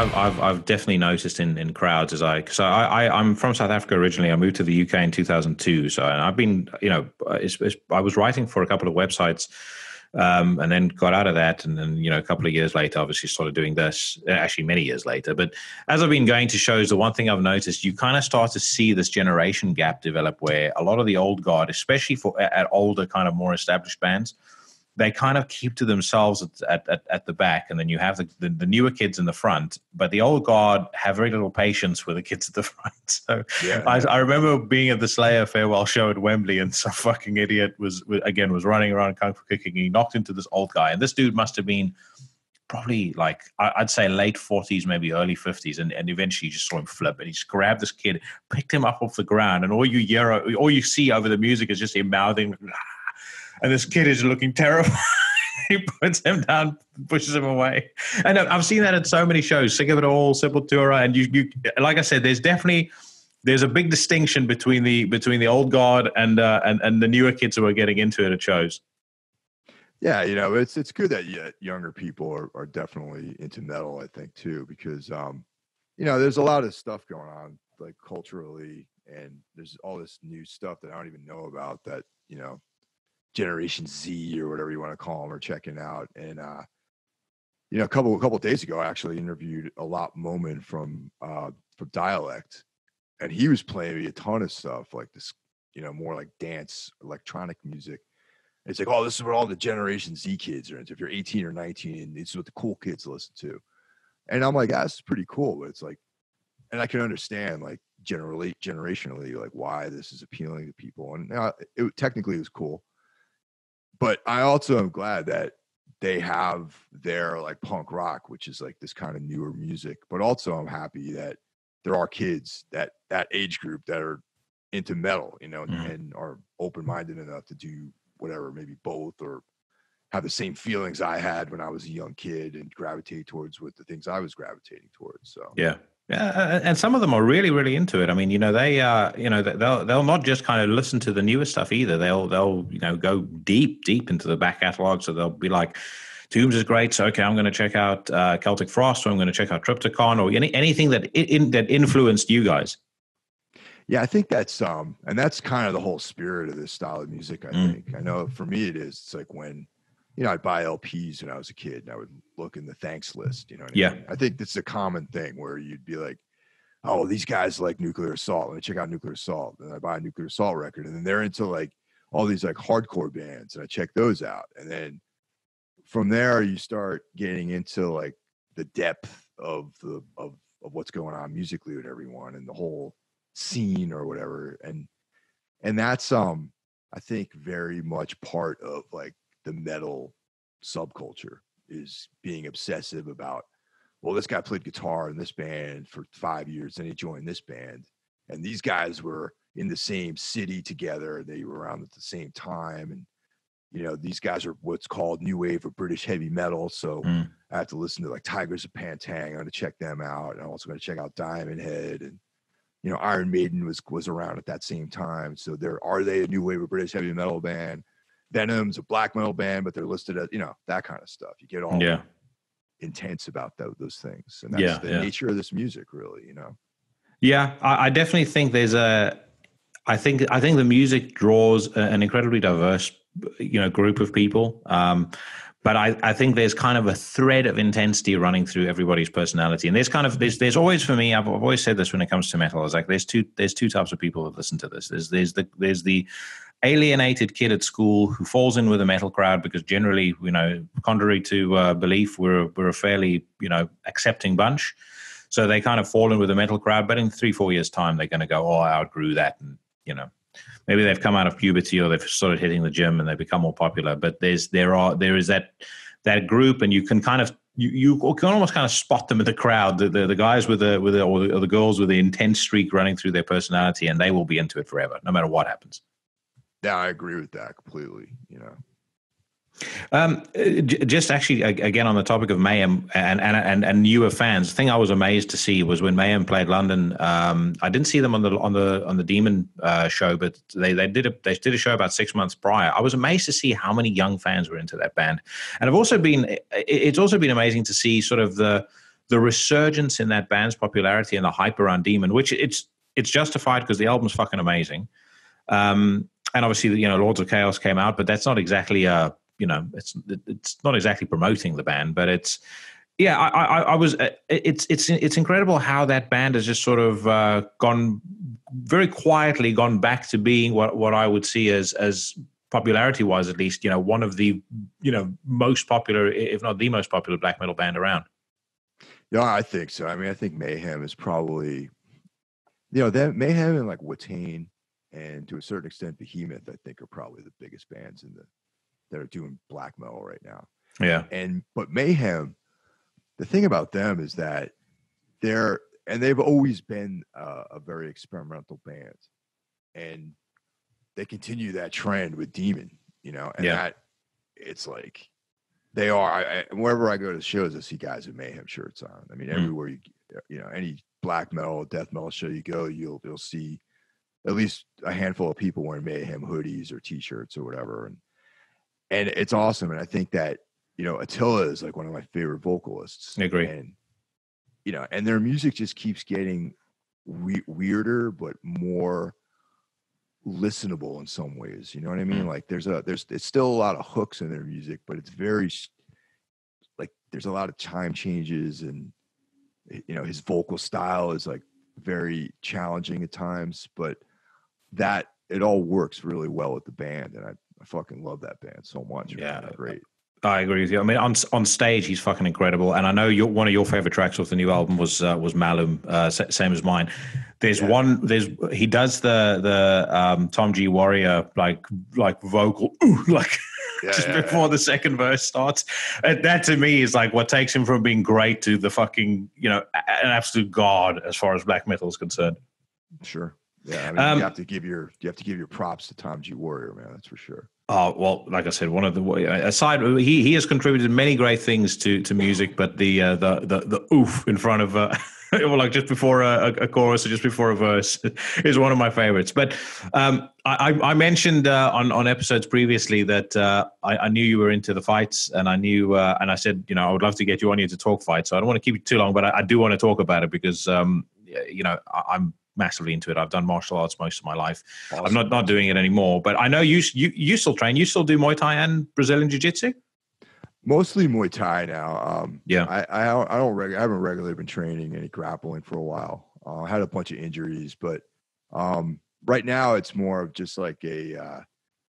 I've, I've, I've definitely noticed in, in crowds as I, so I, I, I'm from South Africa originally. I moved to the UK in 2002. So I've been, you know, it's, it's, I was writing for a couple of websites um, and then got out of that. And then, you know, a couple of years later, obviously started doing this, actually many years later. But as I've been going to shows, the one thing I've noticed, you kind of start to see this generation gap develop where a lot of the old guard, especially for at older, kind of more established bands, they kind of keep to themselves at, at, at the back, and then you have the, the, the, newer kids in the front. But the old guard have very little patience with the kids at the front. So Yeah. I, I remember being at the Slayer farewell show at Wembley, and some fucking idiot was, again was running around kung fu kicking. He knocked into this old guy, and this dude must have been probably like I'd say late forties, maybe early fifties, and, and eventually you just saw him flip, and he just grabbed this kid, picked him up off the ground, and all you hear, all you see over the music is just him mouthing. And this kid is looking terrified. he puts him down, pushes him away, and I've seen that at so many shows. Sick of it all, Sepultura, and you, you, like I said, there's definitely there's a big distinction between the between the old guard and uh, and and the newer kids who are getting into it at shows. Yeah, you know, it's it's good that younger people are, are definitely into metal. I think too, because um, you know, there's a lot of stuff going on like culturally, and there's all this new stuff that I don't even know about that you know, Generation Z or whatever you want to call them are checking out. And uh, you know, a couple a couple days ago, I actually interviewed a lot Moment from uh from Dialect, and he was playing me a ton of stuff like this, you know, more like dance, electronic music. It's like, oh, this is what all the Generation Z kids are into. If you're 18 or 19, this is what the cool kids listen to. And I'm like, that's pretty cool. But it's like, and I can understand like generally generationally like why this is appealing to people. And now it technically it was cool. But I also am glad that they have their like punk rock, which is like this kind of newer music. But also I'm happy that there are kids that that age group that are into metal, you know, Mhm. and are open minded enough to do whatever, maybe both or have the same feelings I had when I was a young kid and gravitate towards what the things I was gravitating towards. So Yeah. Yeah, and some of them are really, really into it. I mean, you know, they, uh, you know, they'll they'll not just kind of listen to the newer stuff either. They'll they'll you know go deep, deep into the back catalog. So they'll be like, Tombs is great. So okay, I'm going to check out uh, Celtic Frost, or I'm going to check out Triptykon, or any anything that in, that influenced you guys. Yeah, I think that's um, and that's kind of the whole spirit of this style of music. I Mm. think. I know for me it is. It's like when, you know, I'd buy LPs when I was a kid, and I would look in the thanks list. You know, what I Yeah. mean? I think that's a common thing where you'd be like, oh, these guys like Nuclear Assault. Let me check out Nuclear Assault. And I buy a Nuclear Assault record, and then they're into like all these like hardcore bands, and I check those out, and then from there you start getting into like the depth of the of of what's going on musically with everyone and the whole scene or whatever and and that's um i think very much part of like the metal subculture is being obsessive about well this guy played guitar in this band for five years then he joined this band and these guys were in the same city together they were around at the same time and you know these guys are what's called new wave or british heavy metal so Mm. i have to listen to like tygers of pan tang i'm going to check them out and i'm also going to check out diamond head and you know iron maiden was was around at that same time so there are they a new wave of british heavy metal band venom's a black metal band but they're listed as you know that kind of stuff you get all Yeah, intense about tho- those things and that's Yeah, the yeah. nature of this music really you know yeah. I, I definitely think there's a. I think I think the music draws an incredibly diverse, you know, group of people. Um, but I, I think there's kind of a thread of intensity running through everybody's personality, and there's kind of there's there's always for me I've, I've always said this when it comes to metal. It's like there's two there's two types of people that listen to this. There's there's the there's the alienated kid at school who falls in with a metal crowd because generally, you know, contrary to uh, belief, we're we're a fairly you know accepting bunch. So they kind of fall in with a metal crowd, but in three four years time, they're going to go, oh, I outgrew that, and you know, maybe they've come out of puberty or they've started hitting the gym and they become more popular. But there's there are there is that that group, and you can kind of you, you can almost kind of spot them in the crowd, the, the, the guys with the with the or, the or the girls with the intense streak running through their personality, and they will be into it forever, no matter what happens. Yeah, I agree with that completely. You know, Um, uh, just actually, again on the topic of Mayhem and and and, and newer fans, the thing I was amazed to see was when Mayhem played London. Um, I didn't see them on the on the on the Daemon uh, show, but they they did a they did a show about six months prior. I was amazed to see how many young fans were into that band, and I've also been it's also been amazing to see sort of the the resurgence in that band's popularity and the hype around Daemon, which it's it's justified because the album's fucking amazing. Um, and obviously, you know, Lords of Chaos came out, but that's not exactly a you know, it's it's not exactly promoting the band, but it's yeah. I I, I was uh, it's it's it's incredible how that band has just sort of uh, gone very quietly gone back to being what what I would see as as popularity wise at least you know one of the you know most popular if not the most popular black metal band around. yeah, I think so. I mean, I think Mayhem is probably, you know, that Mayhem and like Watain and to a certain extent Behemoth, I think, are probably the biggest bands in the that are doing black metal right now. Yeah, and but mayhem the thing about them is that they're and they've always been uh, a very experimental band and they continue that trend with daemon you know and Yeah. that it's like they are I, I, wherever i go to shows i see guys with mayhem shirts on i mean Mm. everywhere you you know any black metal death metal show you go you'll you'll see at least a handful of people wearing mayhem hoodies or t-shirts or whatever and and it's awesome and i think that you know attila is like one of my favorite vocalists I agree. and you know and their music just keeps getting we- weirder but more listenable in some ways you know what i mean mm. like there's a there's it's still a lot of hooks in their music but it's very like there's a lot of time changes and you know his vocal style is like very challenging at times but that it all works really well with the band and i, I fucking love that band so much. Yeah, They're great I agree with you. I mean, on on stage, he's fucking incredible, and I know your one of your favorite tracks off the new album was uh, was Malum, uh, same as mine. There's Yeah. one. There's he does the the um, Tom G Warrior like like vocal ooh, like Yeah, just yeah. before the second verse starts. And that to me is like what takes him from being great to the fucking you know an absolute god as far as black metal is concerned. Sure. Yeah, I mean, Um, you have to give your you have to give your props to Tom G Warrior, man. That's for sure. Oh well, like I said, one of the aside he he has contributed many great things to to music, but the uh, the the the oof in front of uh, well, like just before a, a chorus or just before a verse is one of my favorites. But um, I, I mentioned uh, on on episodes previously that uh, I, I knew you were into the fights, and I knew uh, and I said you know I would love to get you on here to talk fights. So I don't want to keep it too long, but I, I do want to talk about it because um, you know I, I'm massively into it. I've done martial arts most of my life. I'm not not doing it anymore, but I know you you you still train. You still do Muay Thai and Brazilian Jiu Jitsu. mostly Muay Thai now. Um, Yeah. I I don't, I don't I haven't regularly been training any grappling for a while. Uh, I had a bunch of injuries, but um, right now it's more of just like a uh,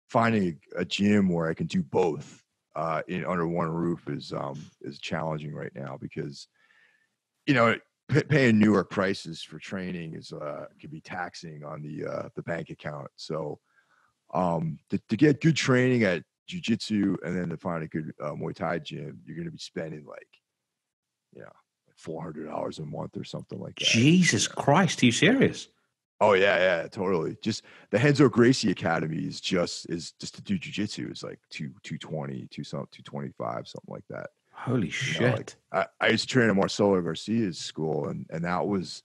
finding a, a gym where I can do both uh, in under one roof is um, is challenging right now because you know paying Newark prices for training is uh, can be taxing on the uh, the bank account. So um, to, to get good training at jujitsu and then to find a good uh, Muay Thai gym, you're going to be spending like, you know, like four hundred dollars a month or something like that. Jesus Christ, are you serious? Oh yeah, yeah, totally. Just the Renzo Gracie Academy is just is just to do jujitsu is like two two twenty, two some two twenty five, something like that. Holy You shit! know, like, I, I used to train at Marcelo Garcia's school, and and that was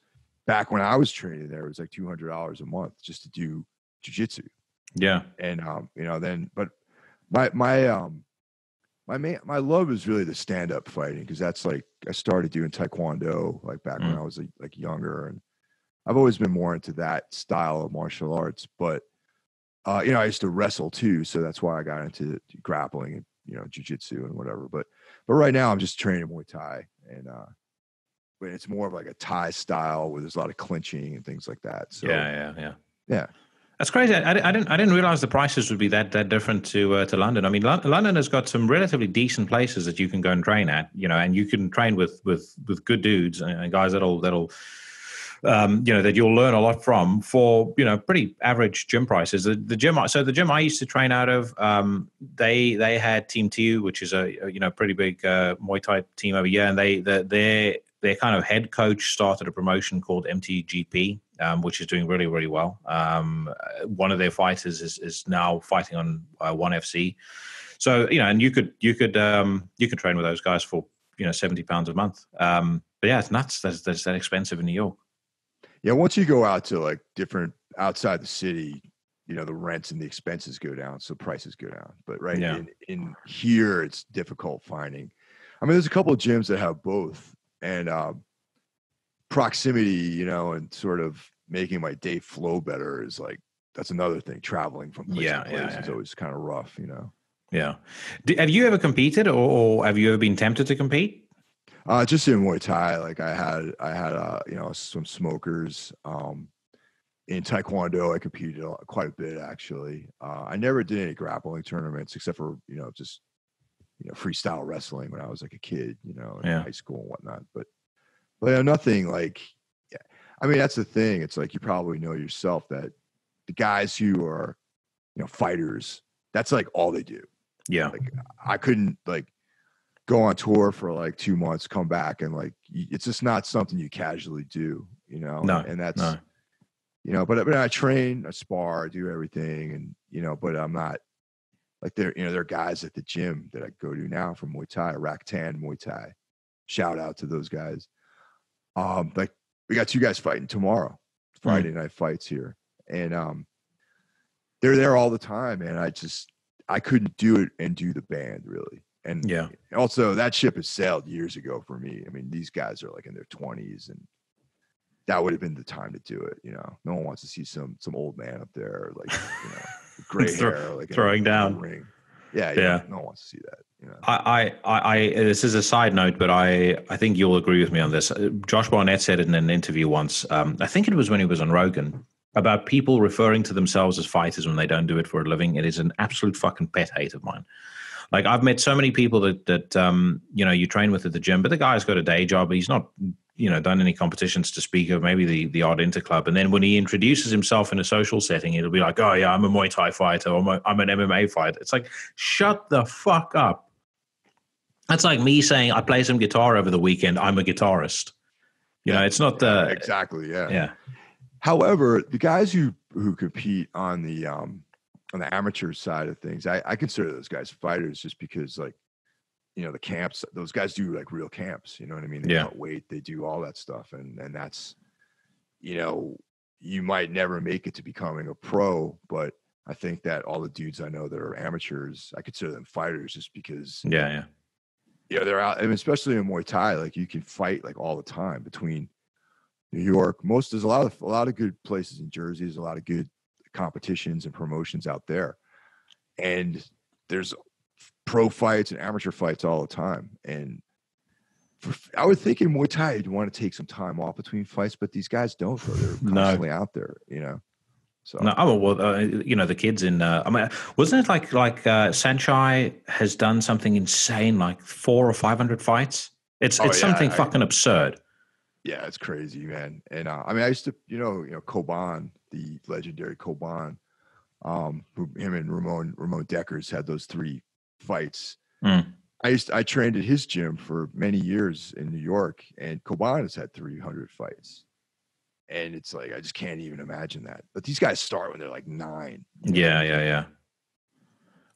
back when I was training there. It was like two hundred dollars a month just to do jujitsu. yeah, and um you know then but my my um my main my love is really the stand up fighting because that's like I started doing taekwondo like back when Mm. I was like, like younger and I've always been more into that style of martial arts but uh, you know, I used to wrestle too, so that's why I got into grappling and you know jujitsu and whatever. But but right now I'm just training Muay Thai, and uh, but it's more of like a Thai style where there's a lot of clinching and things like that. So yeah, yeah, yeah. yeah. That's crazy. I, I, didn't. I didn't realize the prices would be that that different to uh, to London. I mean, Lon- London has got some relatively decent places that you can go and train at. You know, and you can train with with with good dudes and guys that'll that'll um, you know that you'll learn a lot from for you know pretty average gym prices. The, the gym, so the gym I used to train out of, um, they they had Team TU, which is a, a you know pretty big uh, Muay Thai team over here, and they the, their their kind of head coach started a promotion called MTGP, um, which is doing really really well. Um, one of their fighters is is now fighting on uh, One FC. So you know, and you could you could um, you could train with those guys for you know seventy pounds a month. Um, but yeah, it's nuts. That's, that's that expensive in New York. Yeah, once you go out to like different outside the city, you know, the rents and the expenses go down, so prices go down. But right Yeah. in, in here, it's difficult finding. I mean, there's a couple of gyms that have both, and um, proximity, you know, and sort of making my day flow better is like that's another thing. Traveling from place Yeah, to place yeah, is yeah. always kind of rough, you know. Yeah. Have you ever competed, or, or have you ever been tempted to compete? Uh, just in Muay Thai, like I had, I had, uh, you know, some smokers. Um, in Taekwondo, I competed quite a bit actually. Uh, I never did any grappling tournaments except for you know just you know freestyle wrestling when I was like a kid, you know, in Yeah. high school and whatnot. But but yeah, nothing like. Yeah, I mean that's the thing. It's like you probably know yourself that the guys who are you know fighters, that's like all they do. Yeah. Like I couldn't like go on tour for like two months, come back, and like it's just not something you casually do, you know. No, and that's No. you know, but but I train, I spar, I do everything, and you know, but I'm not like there. You know, there are guys at the gym that I go to now from Muay Thai, Raktan Muay Thai. Shout out to those guys. Um, like we got two guys fighting tomorrow, Friday night fights here, and um, they're there all the time, and I just I couldn't do it and do the band really. And Yeah. also that ship has sailed years ago for me. I mean, these guys are like in their twenties and that would have been the time to do it. You know, no one wants to see some some old man up there like you know gray Throw- hair like throwing down. ring. Yeah, Yeah. yeah, no one wants to see that. You know, I, I, I, this is a side note, but I, I think you'll agree with me on this. Josh Barnett said it in an interview once. Um, I think it was when he was on Rogan about people referring to themselves as fighters when they don't do it for a living. It is an absolute fucking pet hate of mine. Like I've met so many people that that um, you know you train with at the gym, but the guy's got a day job. He's not you know done any competitions to speak of. Maybe the the odd interclub, and then when he introduces himself in a social setting, it'll be like, oh yeah, I'm a Muay Thai fighter, or I'm, I'm an MMA fighter. It's like shut the fuck up. That's like me saying I play some guitar over the weekend. I'm a guitarist. You know, it's not the exactly. Yeah. yeah However, the guys who who compete on the um on the amateur side of things, I, I consider those guys fighters just because like you know the camps those guys do like real camps you know what i mean they Yeah. weight they do all that stuff and and that's you know you might never make it to becoming a pro but i think that all the dudes i know that are amateurs i consider them fighters just because yeah yeah you know they're out and especially in muay thai like you can fight like all the time between new york most there's a lot of a lot of good places in jersey there's a lot of good competitions and promotions out there and there's pro fights and amateur fights all the time and for, I would think in Muay Thai you'd want to take some time off between fights, but these guys don't. They're No. constantly out there, you know. So No, oh well, uh, you know the kids in. Uh, I mean, wasn't it like like uh, Saenchai has done something insane, like four or five hundred fights? It's Oh, it's yeah, something I- fucking absurd. yeah, it's crazy, man. And uh, I mean, I used to, you know, you know, Koban, the legendary Koban, um, who him and Ramon Ramon Dekkers had those three fights. Mm. I used I trained at his gym for many years in New York, and Koban has had 300 fights. And it's like I just can't even imagine that. But these guys start when they're like nine. you know? Yeah, yeah, yeah.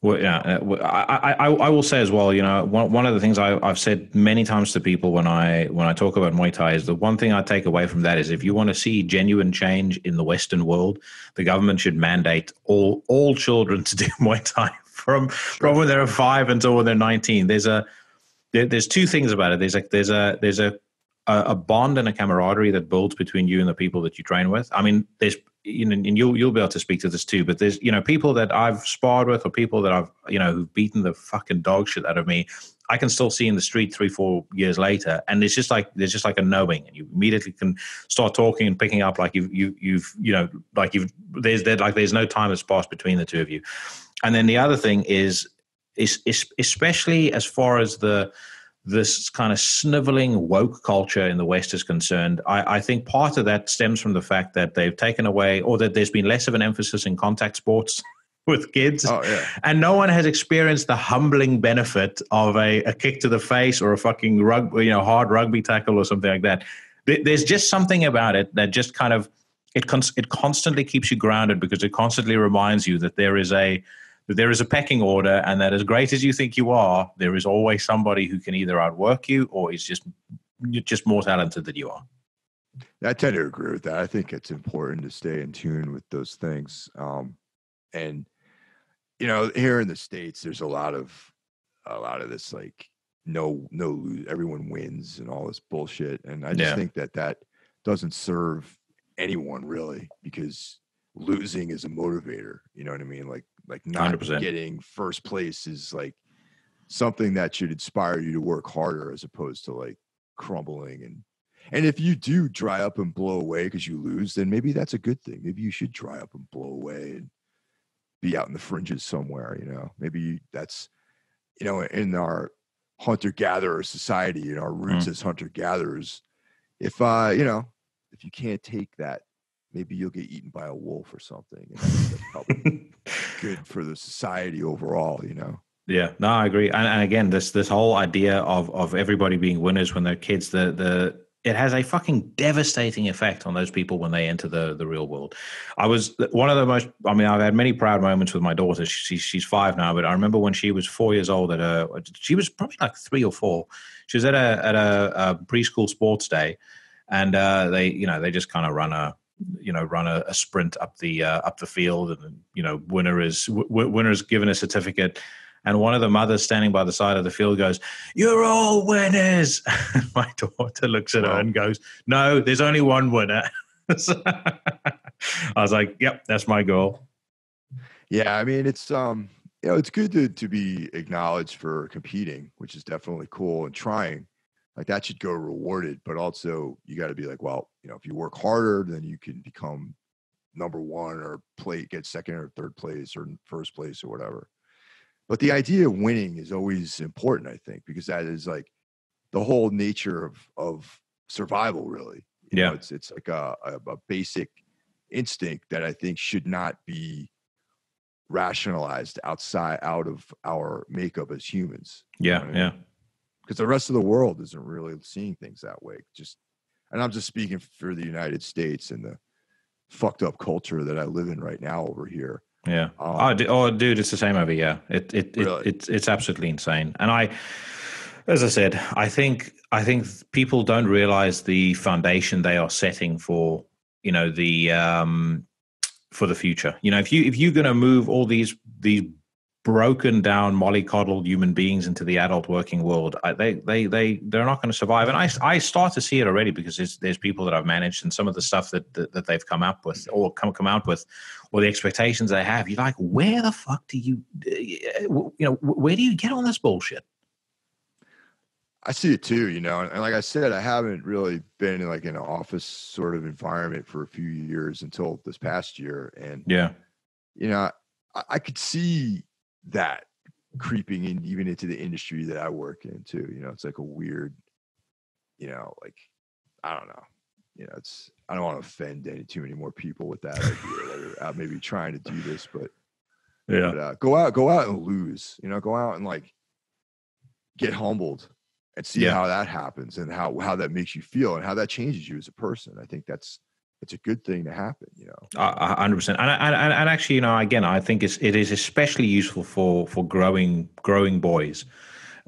Well, yeah, uh, I, I, I will say as well. You know, one, one of the things I, I've said many times to people when I when I talk about Muay Thai is the one thing I take away from that is if you want to see genuine change in the Western world, the government should mandate all all children to do Muay Thai from from when they're five until when they're nineteen. There's a there, there's two things about it. There's like there's a there's a a bond and a camaraderie that builds between you and the people that you train with. I mean, there's you know, and you'll you'll be able to speak to this too. But there's you know people that I've sparred with, or people that I've you know who've beaten the fucking dog shit out of me. I can still see in the street three, four years later, and it's just like there's just like a knowing, and you immediately can start talking and picking up like you've you, you've you know like you've there's there like there's no time that's passed between the two of you. And then the other thing is is, is especially as far as the this kind of sniveling woke culture in the West is concerned, I, I, think part of that stems from the fact that they've taken away or that there's been less of an emphasis in contact sports with kids. Oh, yeah. And no one has experienced the humbling benefit of a, a kick to the face or a fucking rugby, you know, hard rugby tackle or something like that. There's just something about it that just kind of it cons- it constantly keeps you grounded because it constantly reminds you that there is a that there is a pecking order and that as great as you think you are, there is always somebody who can either outwork you or is just just more talented than you are. I tend to agree with that. I think it's important to stay in tune with those things. Um, and you know, here in the states, there's a lot of a lot of this like no no lose, everyone wins and all this bullshit. And I just Yeah. think that that doesn't serve anyone really because losing is a motivator. You know what I mean? Like like not 100%. getting first place is like something that should inspire you to work harder as opposed to like crumbling and and if you do dry up and blow away because you lose, then maybe that's a good thing. Maybe you should dry up and blow away and be out in the fringes somewhere. You know, maybe that's you know in our hunter gatherer society, in our roots as hunter gatherers. If uh, you know, if you can't take that, maybe you'll get eaten by a wolf or something. And that's, that's probably good for the society overall. You know. Yeah, no, I agree. And, and again, this this whole idea of of everybody being winners when they're kids, the the it has a fucking devastating effect on those people when they enter the the real world. I was one of the most. I mean, I've had many proud moments with my daughter. She, she's five now, but I remember when she was four years old. At a, she was probably like three or four. She was at a at a, a preschool sports day, and uh, they you know they just kind of run a you know run a, a sprint up the uh, up the field, and you know winner is w- winner is given a certificate. And one of the mothers standing by the side of the field goes, You're all winners. My daughter looks at her and goes, No, there's only one winner. So I was like, Yep, that's my goal. Yeah, I mean it's um you know it's good to to be acknowledged for competing, which is definitely cool and trying. Like that should go rewarded, but also you got to be like, well, you know, if you work harder, then you can become number one or play get second or third place or first place or whatever. But the idea of winning is always important, I think, because that is like the whole nature of of survival, really. You know, Yeah. it's it's like a, a, a basic instinct that I think should not be rationalized outside out of our makeup as humans Yeah, yeah. Because the rest of the world isn't really seeing things that way just and i'm just speaking for the united states and the fucked up culture that i live in right now over here Yeah. Um, oh, oh, dude, it's the same over here. It, it, it, Really? it's, it's absolutely insane. And I, as I said, I think, I think people don't realize the foundation they are setting for, you know, the, um, for the future. You know, if you, if you're going to move all these, these broken down, mollycoddled human beings into the adult working world, I, they, they, they, they're not going to survive. And I, I start to see it already because there's, there's people that I've managed and some of the stuff that, that, that they've come up with or come, come out with or the expectations they have. You're like, where the fuck do you, uh, you know, where do you get on this bullshit? i see it too you know and, and like i said i haven't really been in like an office sort of environment for a few years until this past year and Yeah, you know I, I could see that creeping in even into the industry that i work in too you know it's like a weird you know like i don't know. You know it's i don't want to offend any too many more people with that idea that are out maybe trying to do this but, yeah, but uh, go out go out and lose you know go out and like get humbled and see Yeah. how that happens and how how that makes you feel and how that changes you as a person. I think that's it's a good thing to happen you know a hundred percent. And, and and and actually, you know, again, I think it's it is especially useful for for growing growing boys.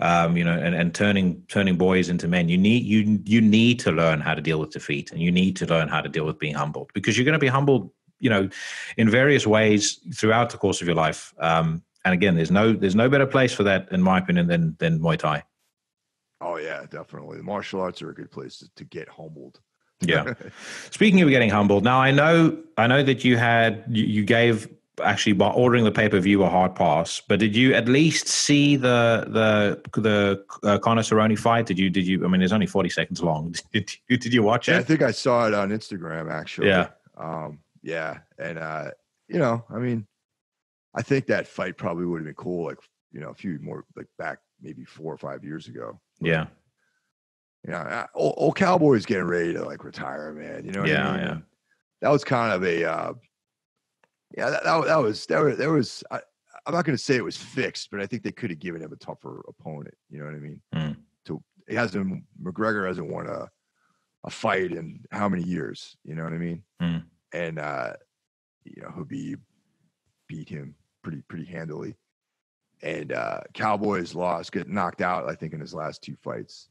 Um, you know, and, and turning turning boys into men. You need you you need to learn how to deal with defeat, and you need to learn how to deal with being humbled because you're going to be humbled, you know, in various ways throughout the course of your life. Um, and again, there's no there's no better place for that, in my opinion, than than Muay Thai. Oh yeah, definitely. The martial arts are a good place to, to get humbled Yeah. Speaking of getting humbled, now I know I know that you had you, you gave actually by ordering the pay per view a hard pass, but did you at least see the the the uh, Conor Cerrone fight? Did you did you? I mean, it's only forty seconds long. Did you did you watch Yeah, I think I saw it on Instagram actually. Yeah. Um, yeah. And uh, you know, I mean, I think that fight probably would have been cool, like, you know, a few more like back maybe four or five years ago. Yeah, You know, uh, old, old cowboy's getting ready to like retire, man. You know what Yeah, I mean? yeah. That was kind of a uh yeah, that, that, that was there was there was I, I'm not gonna say it was fixed, but I think they could have given him a tougher opponent. You know what I mean? Mm. To he hasn't McGregor hasn't won a a fight in how many years? You know what I mean? Mm. And uh, you know, Khabib beat him pretty pretty handily. And uh Cowboys lost, get knocked out, I think, in his last two fights.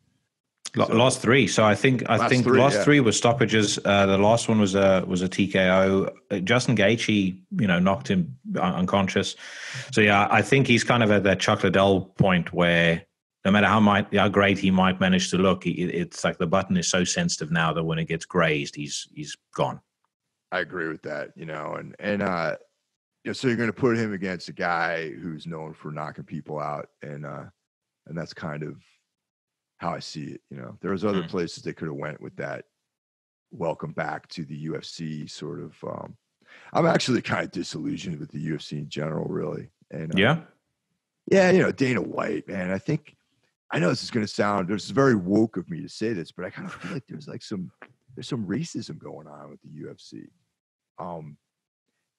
So- last three. So I think I think three, last yeah. three were stoppages. Uh, the last one was a was a TKO. Uh, Justin Gaethje, you know, knocked him un- unconscious. So yeah, I think he's kind of at that Chuck Liddell point where no matter how might how great he might manage to look, it's like the button is so sensitive now that when it gets grazed, he's he's gone. I agree with that, you know, and and uh you know, so you're gonna put him against a guy who's known for knocking people out and uh and that's kind of how I see it, you know. There was other Mm. places they could have went with that welcome back to the UFC sort of um I'm actually kind of disillusioned with the UFC in general, really. And uh, Yeah, yeah, you know, Dana White, man. I think I know this is going to sound. This is very woke of me to say this, but I kind of feel like there's like some there's some racism going on with the UFC. Um,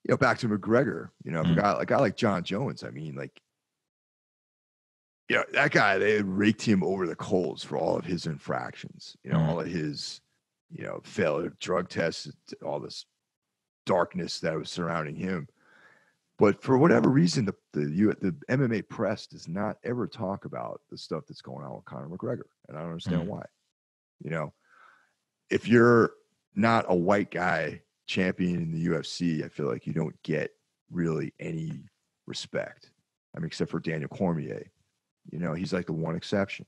you know, back to McGregor. You know, Mm. a guy, a guy like Jon Jones. I mean, like, you know, that guy they had raked him over the coals for all of his infractions. You know, Mm. all of his, you know, failed drug tests, all this darkness that was surrounding him. But for whatever reason, the the, U, the MMA press does not ever talk about the stuff that's going on with Conor McGregor, and I don't understand why. You know, if you're not a white guy champion in the UFC, I feel like you don't get really any respect. I mean, except for Daniel Cormier. You know, he's like the one exception.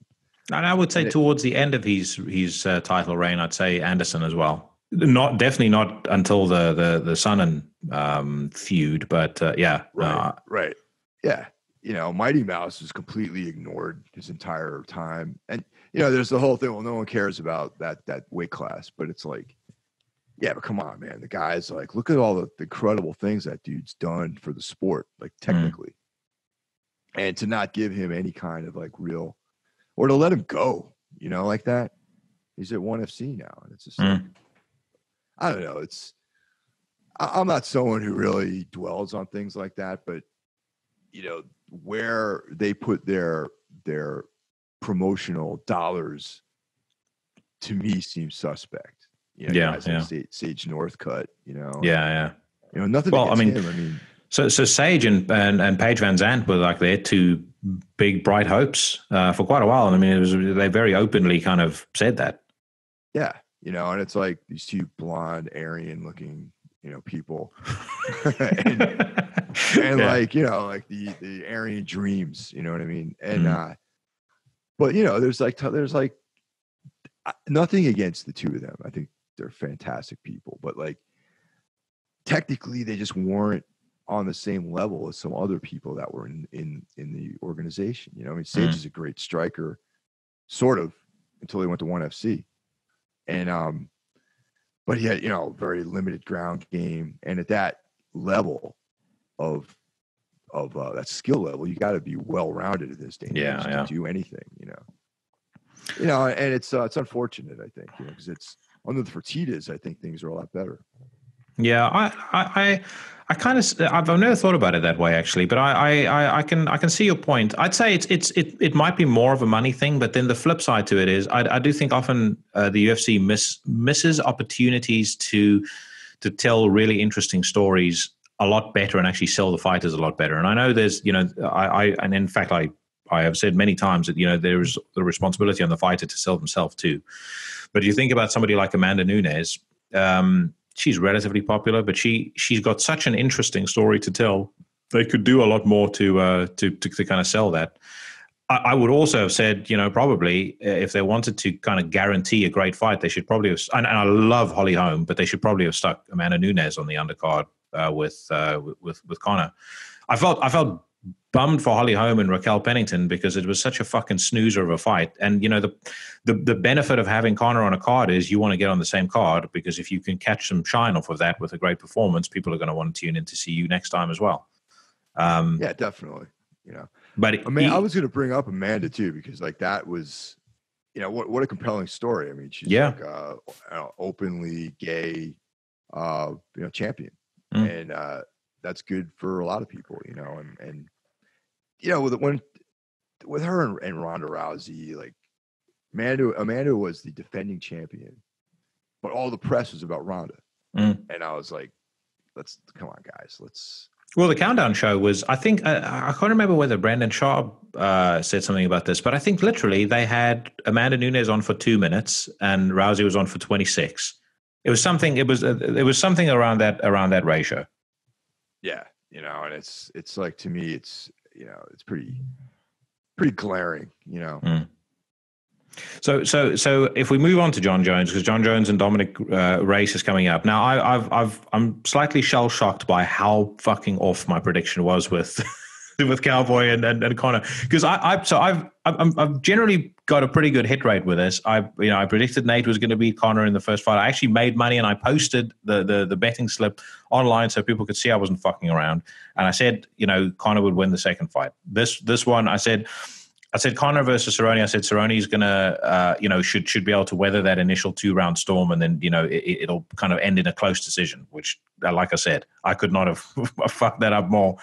and I would say it- towards the end of his his uh, title reign, I'd say Anderson as well. Not definitely not until the the the Sonnen um, feud, but uh, yeah, Right. uh, right. Yeah. You know, Mighty Mouse was completely ignored his entire time. And you know, there's the whole thing, well, no one cares about that that weight class, but it's like, yeah, but come on, man. The guy's like, look at all the, the incredible things that dude's done for the sport, like technically. And to not give him any kind of like real or to let him go, you know, like that. He's at one FC now. And it's just hmm. like, I don't know. It's I- I'm not someone who really dwells on things like that, but you know where they put their their promotional dollars to me seems suspect. You know, Yeah, guys like yeah. Sage, Sage Northcutt. You know, yeah, yeah. you know nothing. Well, I mean, him. I mean, So, so Sage and, and and Paige VanZant were like their two big bright hopes uh, for quite a while. And I mean, it was they very openly kind of said that. yeah, you know, and it's like these two blonde, Aryan looking, you know, people, and, and Yeah. like you know like the the Aryan dreams you know what i mean and Mhm. uh but you know there's like t- there's like nothing against the two of them i think they're fantastic people but like technically they just weren't on the same level as some other people that were in in in the organization you know i mean sage Mhm. is a great striker sort of until he went to one fc and um but he had you know very limited ground game and at that level of of uh, that skill level you got to be well rounded at this day Yeah, yeah. to do anything you know you know and it's uh, it's unfortunate i think you know because it's under the fertittas i think things are a lot better Yeah, I, I, I, I kind of, I've never thought about it that way actually, but I, I, I, I can, I can see your point. I'd say it's, it's, it, it might be more of a money thing, but then the flip side to it is, I, I do think often uh, the UFC miss misses opportunities to, to tell really interesting stories a lot better and actually sell the fighters a lot better. And I know there's, you know, I, I and in fact, I, I have said many times that you know there is the responsibility on the fighter to sell themselves too. But you think about somebody like Amanda Nunes. Um, she's relatively popular, but she she's got such an interesting story to tell. They could do a lot more to uh, to, to to kind of sell that. I, I would also have said, you know, probably uh, if they wanted to kind of guarantee a great fight, they should probably have. And, and I love Holly Holm, but they should probably have stuck Amanda Nunes on the undercard uh, with uh, with with Conor. I felt I felt bummed for Holly Holm and Raquel Pennington because it was such a fucking snoozer of a fight. And you know the the the benefit of having Conor on a card is you want to get on the same card because if you can catch some shine off of that with a great performance, people are going to want to tune in to see you next time as well. Um, Yeah, definitely. You know, but I mean, he- I was going to bring up Amanda too because like that was, you know, what what a compelling story. I mean, she's Yeah. like uh, an openly gay, uh, you know, champion, Mm. and uh, that's good for a lot of people. You know, and and you know, with when with her and, and Ronda Rousey, like Amanda, Amanda was the defending champion, but all the press was about Ronda, Mm. and I was like, let's come on, guys, let's Well, the countdown show was, I think, uh, I can't remember whether Brandon Sharp uh, said something about this, but I think literally they had Amanda Nunes on for two minutes and Rousey was on for 26. It was something, it was, uh, it was something around that, around that ratio. Yeah you know and it's it's like to me it's you know it's pretty pretty glaring you know? So, so, so if we move on to Jon Jones, because Jon Jones and Dominick uh, Reyes is coming up. Now, I, I've, I've, I'm slightly shell shocked by how fucking off my prediction was with, with Cowboy and and, and Conor, because I, I, so I've, I've, I've generally got a pretty good hit rate with this. I, you know, I predicted Nate was going to beat Conor in the first fight. I actually made money and I posted the, the, the betting slip online so people could see I wasn't fucking around. And I said, you know, Conor would win the second fight. This, this one, I said. I said Conor versus Cerrone. I said Cerrone is gonna, uh, you know, should should be able to weather that initial two round storm, and then you know it, it'll kind of end in a close decision. Which, uh, like I said, I could not have fucked that up more.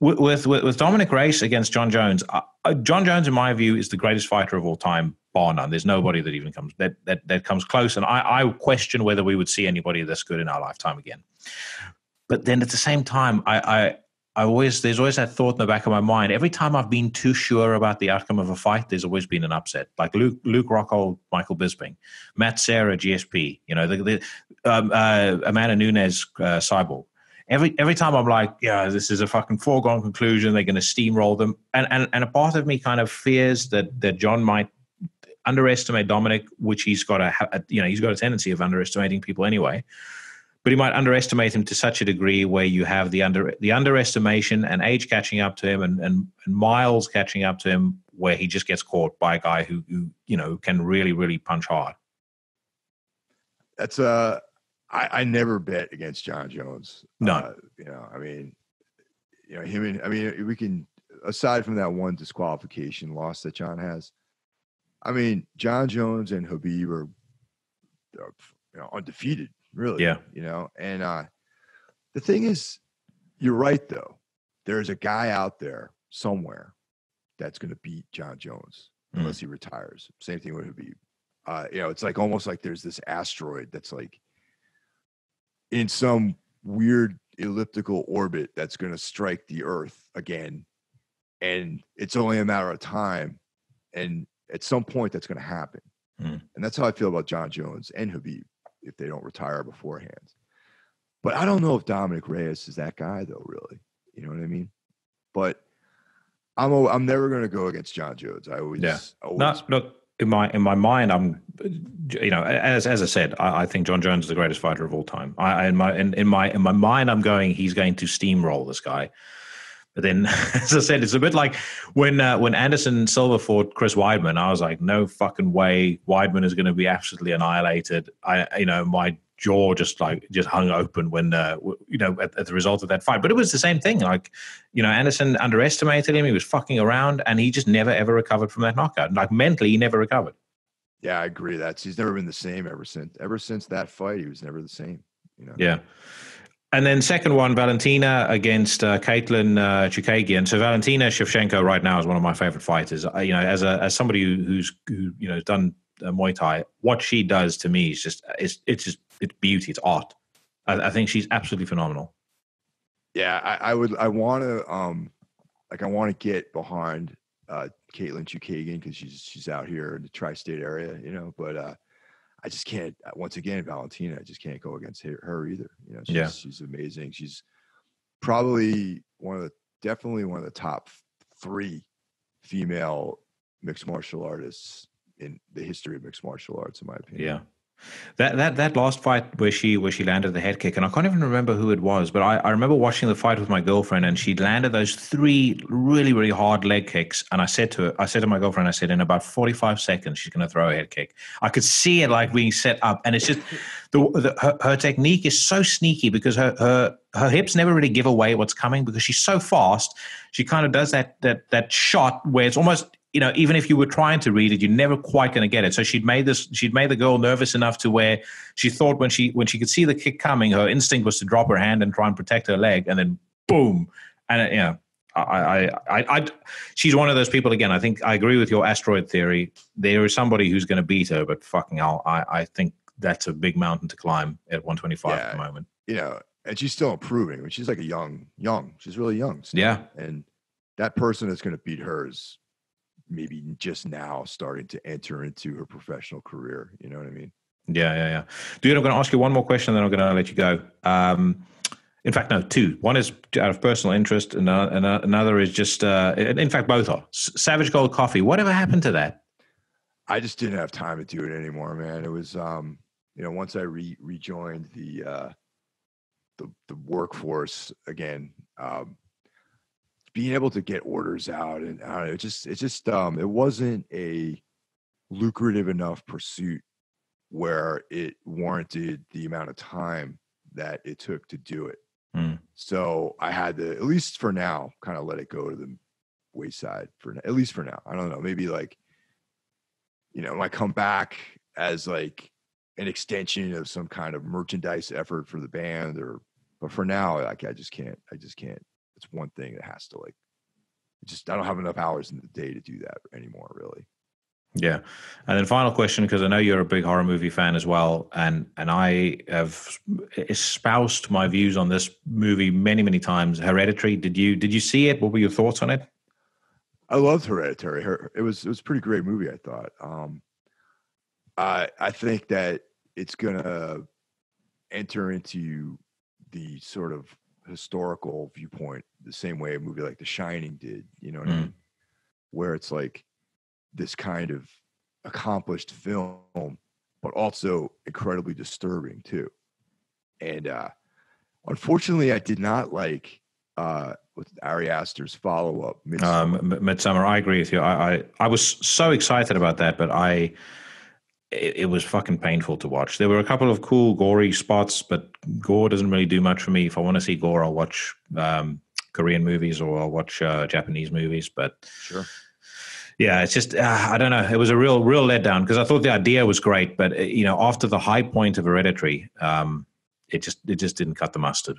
With with, with Dominick Reyes against Jon Jones, uh, Jon Jones, in my view, is the greatest fighter of all time, bar none. There's nobody that even comes that that that comes close, and I, I question whether we would see anybody this good in our lifetime again. But then at the same time, I, I I always there's always that thought in the back of my mind. Every time I've been too sure about the outcome of a fight, there's always been an upset. Like Luke Luke Rockhold, Michael Bisping, Matt Serra, GSP. You know, the, the um, uh, Amanda Nunes, uh, Cyborg. Every every time I'm like, yeah, this is a fucking foregone conclusion. They're going to steamroll them, and and and a part of me kind of fears that that Jon might underestimate Dominick, which he's got a you know he's got a tendency of underestimating people anyway but he might underestimate him to such a degree where you have the under the underestimation and age catching up to him and, and, and miles catching up to him where he just gets caught by a guy who, who you know can really really punch hard that's uh I, I never bet against Jon Jones. No. Uh, you know, I mean, you know, him and I mean, we can aside from that one disqualification loss that Jon has. I mean, Jon Jones and Khabib are, are you know, undefeated, really. Yeah. You know, and uh the thing is, you're right though. There's a guy out there somewhere that's going to beat Jon Jones Mm. unless he retires. Same thing with Khabib. Uh, you know, it's like almost like there's this asteroid that's like in some weird elliptical orbit that's going to strike the Earth again, and it's only a matter of time. And at some point, that's going to happen. Mm. And that's how I feel about Jon Jones and Khabib if they don't retire beforehand. But I don't know if Dominick Reyes is that guy, though. Really, you know what I mean? But I'm al- I'm never going to go against Jon Jones. I always, Yeah. always no look in my in my mind i'm you know as as i said i, I think jon jones is the greatest fighter of all time i in my in, in my in my mind i'm going he's going to steamroll this guy but then, as I said, it's a bit like when uh, when Anderson Silva fought Chris Weidman. I was like, no fucking way, Weidman is going to be absolutely annihilated. I, you know, my jaw just like just hung open when uh, you know at, at the result of that fight. But it was the same thing. Like, you know, Anderson underestimated him. He was fucking around, and he just never ever recovered from that knockout. Like mentally, he never recovered. Yeah, I agree. That's he's never been the same ever since. Ever since that fight, he was never the same. You know. Yeah. And then second one, Valentina against uh, Katlyn uh, Chookagian. So Valentina Shevchenko right now is one of my favorite fighters. Uh, you know, as a as somebody who, who's who you know has done uh, Muay Thai, what she does to me is just it's it's just it's beauty, it's art. I, I think she's absolutely phenomenal. Yeah, I, I would. I want to. Um, like I want to get behind uh Katlyn Chookagian because she's she's out here in the tri-state area, you know. But uh I just can't. uh, Once again, Valentina, I just can't go against her, her either. You know, she's, Yeah. she's amazing. She's probably one of the definitely one of the top three female mixed martial artists in the history of mixed martial arts, in my opinion. Yeah. That that that last fight where she where she landed the head kick, and I can't even remember who it was, but I, I remember watching the fight with my girlfriend, and she landed those three really really hard leg kicks, and I said to her, I said to my girlfriend, I said, in about forty five seconds, she's going to throw a head kick. I could see it like being set up, and it's just the, the her, her technique is so sneaky because her her her hips never really give away what's coming because she's so fast. She kind of does that that that shot where it's almost you know, even if you were trying to read it, you're never quite going to get it. So she'd made this, she'd made the girl nervous enough to where she thought when she when she could see the kick coming, her instinct was to drop her hand and try and protect her leg, and then boom, and you know, I, I, I, I, she's one of those people. Again, I think I agree with your asteroid theory. There is somebody who's going to beat her, but fucking hell, I, I think that's a big mountain to climb at 125 Yeah. at the moment. You know, and she's still improving. I mean, she's like a young, young. She's really young. still. Yeah, And that person that's going to beat her is maybe just now starting to enter into her professional career. You know what I mean? Yeah, yeah, yeah. Dude, I'm going to ask you one more question, then I'm going to let you go. Um, in fact, no, two. One is out of personal interest, and uh, and, uh, another is just, uh, in fact, both are. Savage Gold Coffee. Whatever happened to that? I just didn't have time to do it anymore, man. It was, um, you know, once I re- rejoined the uh, the the workforce again, um, being able to get orders out and I don't know, it just it just um, it wasn't a lucrative enough pursuit where it warranted the amount of time that it took to do it. Hmm. So I had to, at least for now, kind of let it go to the wayside for at least for now. I don't know, maybe like you know, might come back as like an extension of some kind of merchandise effort for the band or but for now like I just can't I just can't it's one thing that has to like just I don't have enough hours in the day to do that anymore really. Yeah, and then final question because I know you're a big horror movie fan as well, and and I have espoused my views on this movie many many times. Hereditary. Did you did you see it? What were your thoughts on it? I loved Hereditary. It was it was a pretty great movie. I thought. Um, I I think that it's gonna enter into the sort of historical viewpoint the same way a movie like The Shining did. You know what I Mm. mean? Where it's like this kind of accomplished film, but also incredibly disturbing too. And uh, unfortunately, I did not like uh, with Ari Aster's follow up. Um, Midsommar. I agree with you. I, I I was so excited about that, but I it, it was fucking painful to watch. There were a couple of cool gory spots, but gore doesn't really do much for me. If I want to see gore, I'll watch um, Korean movies or I'll watch uh, Japanese movies. But Sure. yeah, it's just uh, I don't know. It was a real real letdown because I thought the idea was great, but uh, you know, after the high point of Hereditary, um, it just it just didn't cut the mustard.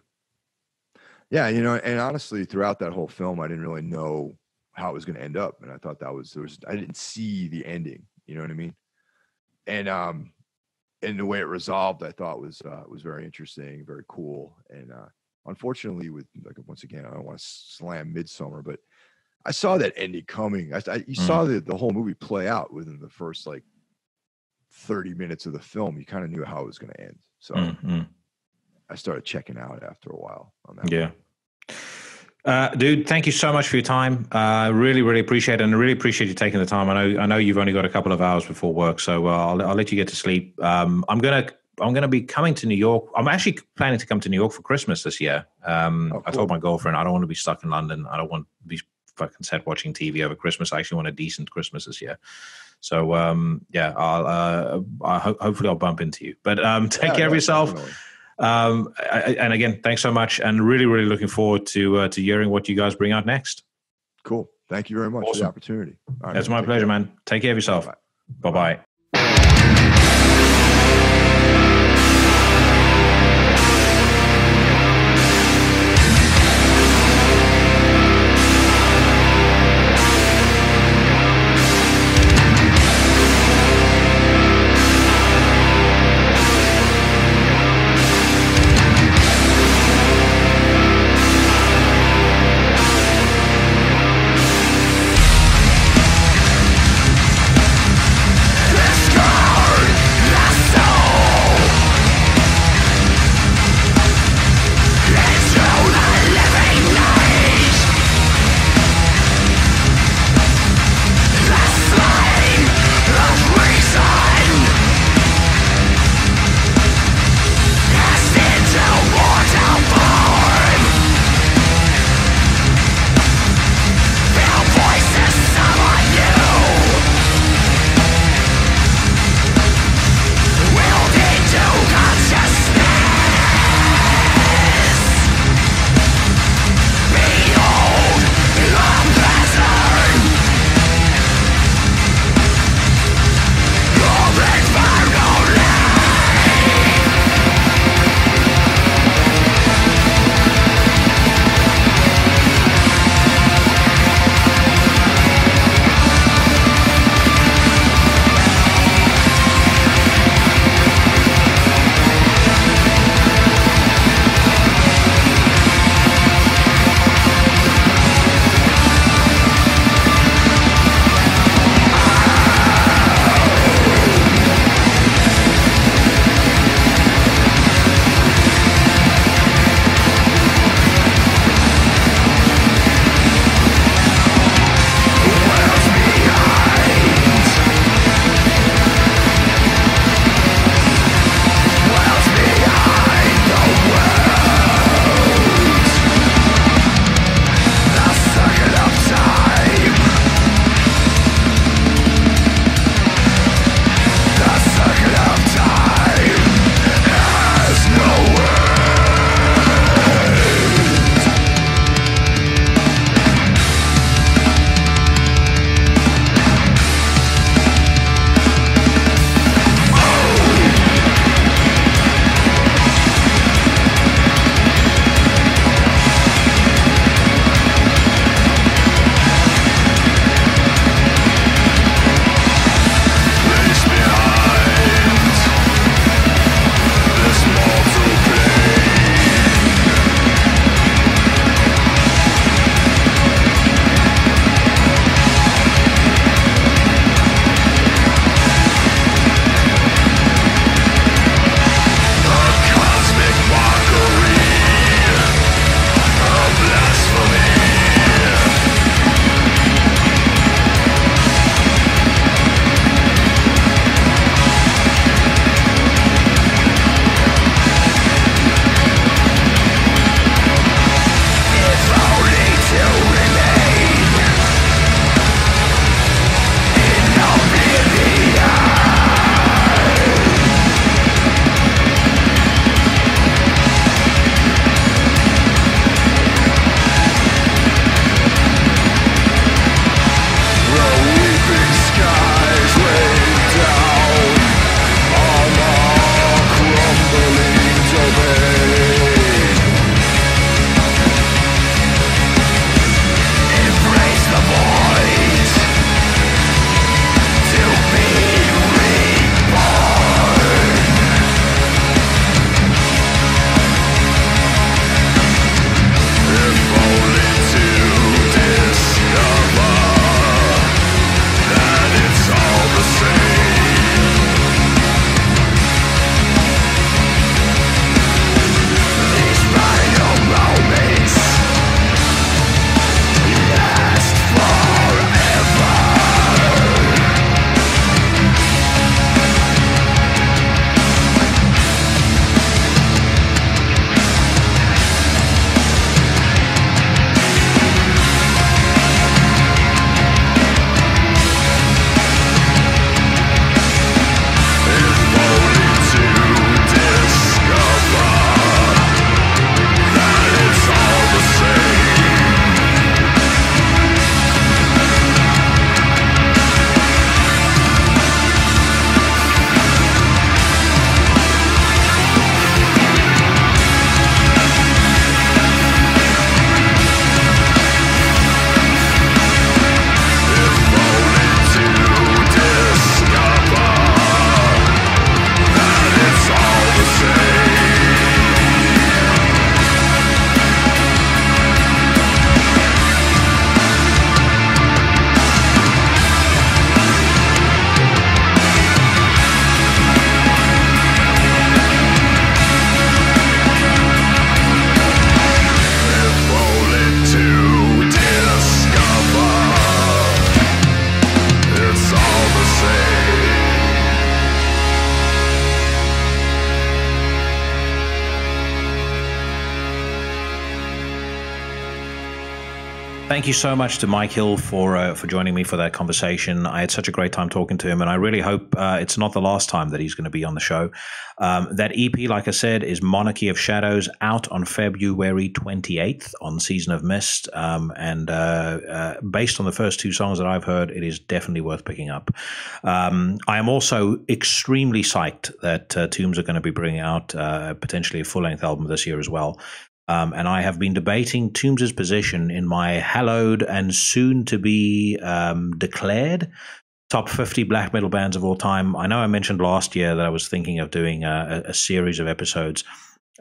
Yeah, you know, and honestly, throughout that whole film, I didn't really know how it was going to end up, and I thought that was there was I didn't see the ending. You know what I mean? And um, and the way it resolved, I thought was uh, was very interesting, very cool. And uh, unfortunately, with like once again, I don't want to slam Midsommar, but I saw that ending coming. I, I you saw the the whole movie play out within the first like thirty minutes of the film. You kind of knew how it was going to end, so Mm, mm. I started checking out after a while on that. one. Yeah. Uh, dude, thank you so much for your time. I uh, really, really appreciate it, and I really appreciate you taking the time. I know, I know you've only got a couple of hours before work, so uh, I'll, I'll let you get to sleep. Um, I'm gonna, I'm gonna be coming to New York. I'm actually planning to come to New York for Christmas this year. Um, Oh, I told my girlfriend I don't want to be stuck in London. I don't want to be fucking set watching TV over Christmas. I actually want a decent Christmas this year. So um, yeah, I'll, uh, I ho- hopefully I'll bump into you. But um, take Yeah, care of yourself. definitely. Um, I, and again, thanks so much, and really, really looking forward to uh, to hearing what you guys bring out next. Cool. Thank you very much for Awesome. the opportunity. All right, That's man. my pleasure, care. man. Take care of yourself. Bye bye. You so much to Mike Hill for uh, for joining me for that conversation. I had such a great time talking to him, and I really hope uh, it's not the last time that he's going to be on the show. Um, that EP, like I said, is Monarchy of Shadows, out on February 28th on Season of Mist, um, and uh, uh based on the first two songs that I've heard, it is definitely worth picking up. Um, I am also extremely psyched that uh, Tombs are going to be bringing out uh, potentially a full length album this year as well. Um, and I have been debating Tombs' position in my hallowed and soon to be um, declared top 50 black metal bands of all time. I know I mentioned last year that I was thinking of doing a, a series of episodes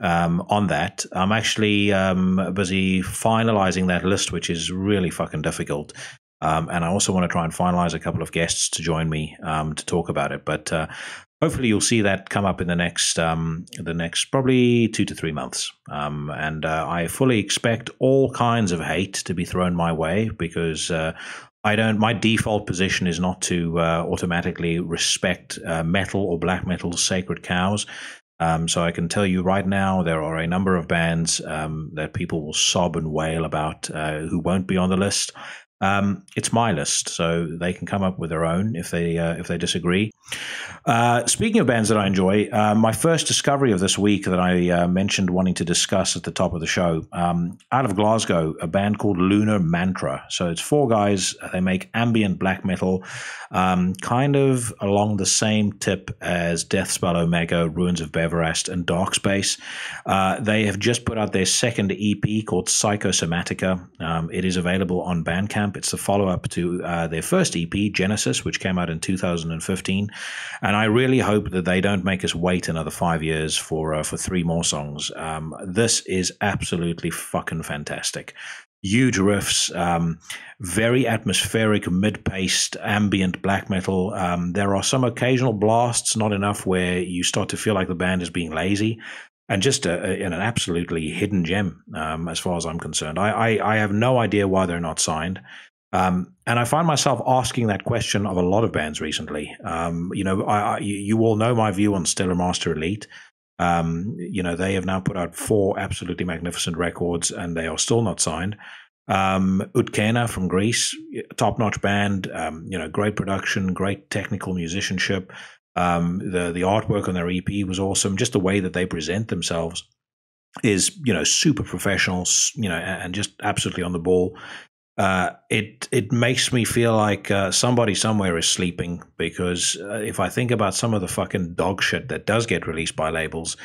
um, on that. I'm actually um, busy finalizing that list, which is really fucking difficult. Um, and I also want to try and finalize a couple of guests to join me um, to talk about it. But uh, hopefully you'll see that come up in the next um, the next probably two to three months um, and uh, i fully expect all kinds of hate to be thrown my way because uh, i don't my default position is not to uh, automatically respect uh, metal or black metal's sacred cows um, so I can tell you right now, there are a number of bands um, that people will sob and wail about uh, who won't be on the list. Um, it's my list, so they can come up with their own if they uh, if they disagree. Uh, speaking of bands that I enjoy, uh, my first discovery of this week that I uh, mentioned wanting to discuss at the top of the show, um, out of Glasgow, a band called Lunar Mantra. So it's four guys. They make ambient black metal, um, kind of along the same tip as Deathspell Omega, Ruins of Beverast, and Darkspace. Uh, they have just put out their second EP called Psychosomatica. Um, it is available on Bandcamp. It's the follow up to uh, their first EP, Genesis, which came out in 2015. And I really hope that they don't make us wait another five years for uh, for three more songs. Um, this is absolutely fucking fantastic huge riffs, um, very atmospheric, mid-paced, ambient black metal. Um, there are some occasional blasts, not enough where you start to feel like the band is being lazy and just a, a, an absolutely hidden gem um, as far as I'm concerned. I, I, I, have no idea why they're not signed. Um, and I find myself asking that question of a lot of bands recently. Um, you know, I, I, you all know my view on Stellar Master Elite. Um, you know, they have now put out four absolutely magnificent records and they are still not signed. Um, Utkena from Greece, top notch band, um, you know, great production, great technical musicianship. Um, the the artwork on their EP was awesome. Just the way that they present themselves is you know super professional, you know, and just absolutely on the ball. Uh, it it makes me feel like uh, somebody somewhere is sleeping because uh, if I think about some of the fucking dog shit that does get released by labels,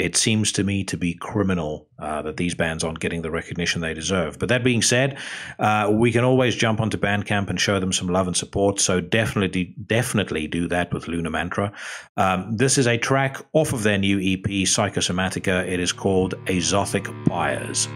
it seems to me to be criminal uh, that these bands aren't getting the recognition they deserve. But that being said, uh, we can always jump onto Bandcamp and show them some love and support. So definitely, definitely do that with Lunar Mantra. Um, this is a track off of their new EP, Psychosomatica. It is called Azothic Pyres.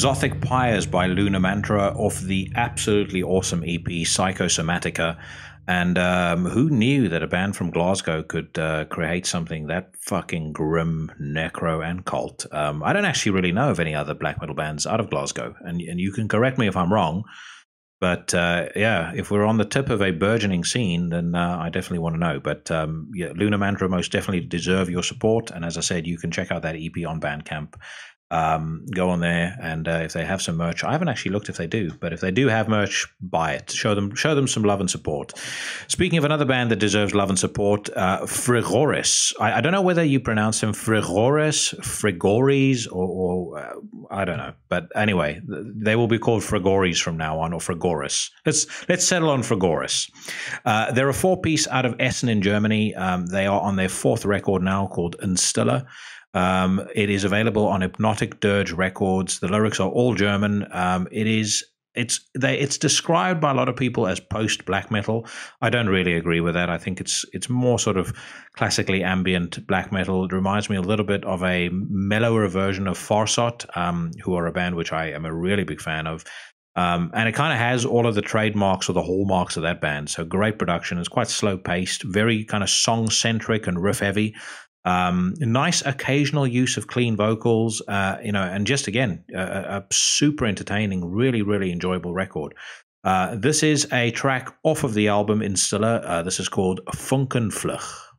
Azothic Pyres by Lunar Mantra off the absolutely awesome EP Psychosomatica. And um, who knew that a band from Glasgow could uh, create something that fucking grim, necro, and cult? Um, I don't actually really know of any other black metal bands out of Glasgow, and and you can correct me if I'm wrong. But uh, yeah, if we're on the tip of a burgeoning scene, then uh, I definitely want to know. But um, yeah, Lunar Mantra most definitely deserve your support. And as I said, you can check out that EP on Bandcamp um, go on there and uh, if they have some merch i haven't actually looked if they do but if they do have merch buy it. Show them show them some love and support. Speaking of another band that deserves love and support uh, frigoris I, I don't know whether you pronounce them frigoris frigoris or, or uh, i don't know. But anyway they will be called frigoris from now on or frigoris let's let's settle on frigoris uh, they're a four piece out of essen in germany. Um, they are on their fourth record now called instiller um, it is available on Hypnotic Dirge Records. The lyrics are all German. Um, it is it's they it's described by a lot of people as post black metal. I don't really agree with that. I think it's it's more sort of classically ambient black metal. It reminds me a little bit of a mellower version of Farsot, um, who are a band which I am a really big fan of. Um, and it kind of has all of the trademarks or the hallmarks of that band. So great production. It's quite slow paced, very kind of song centric and riff heavy. Um, nice occasional use of clean vocals, uh, you know, and just again, a, a, super entertaining, really, really enjoyable record. Uh, this is a track off of the album Instiller. Uh, this is called Funkenflug.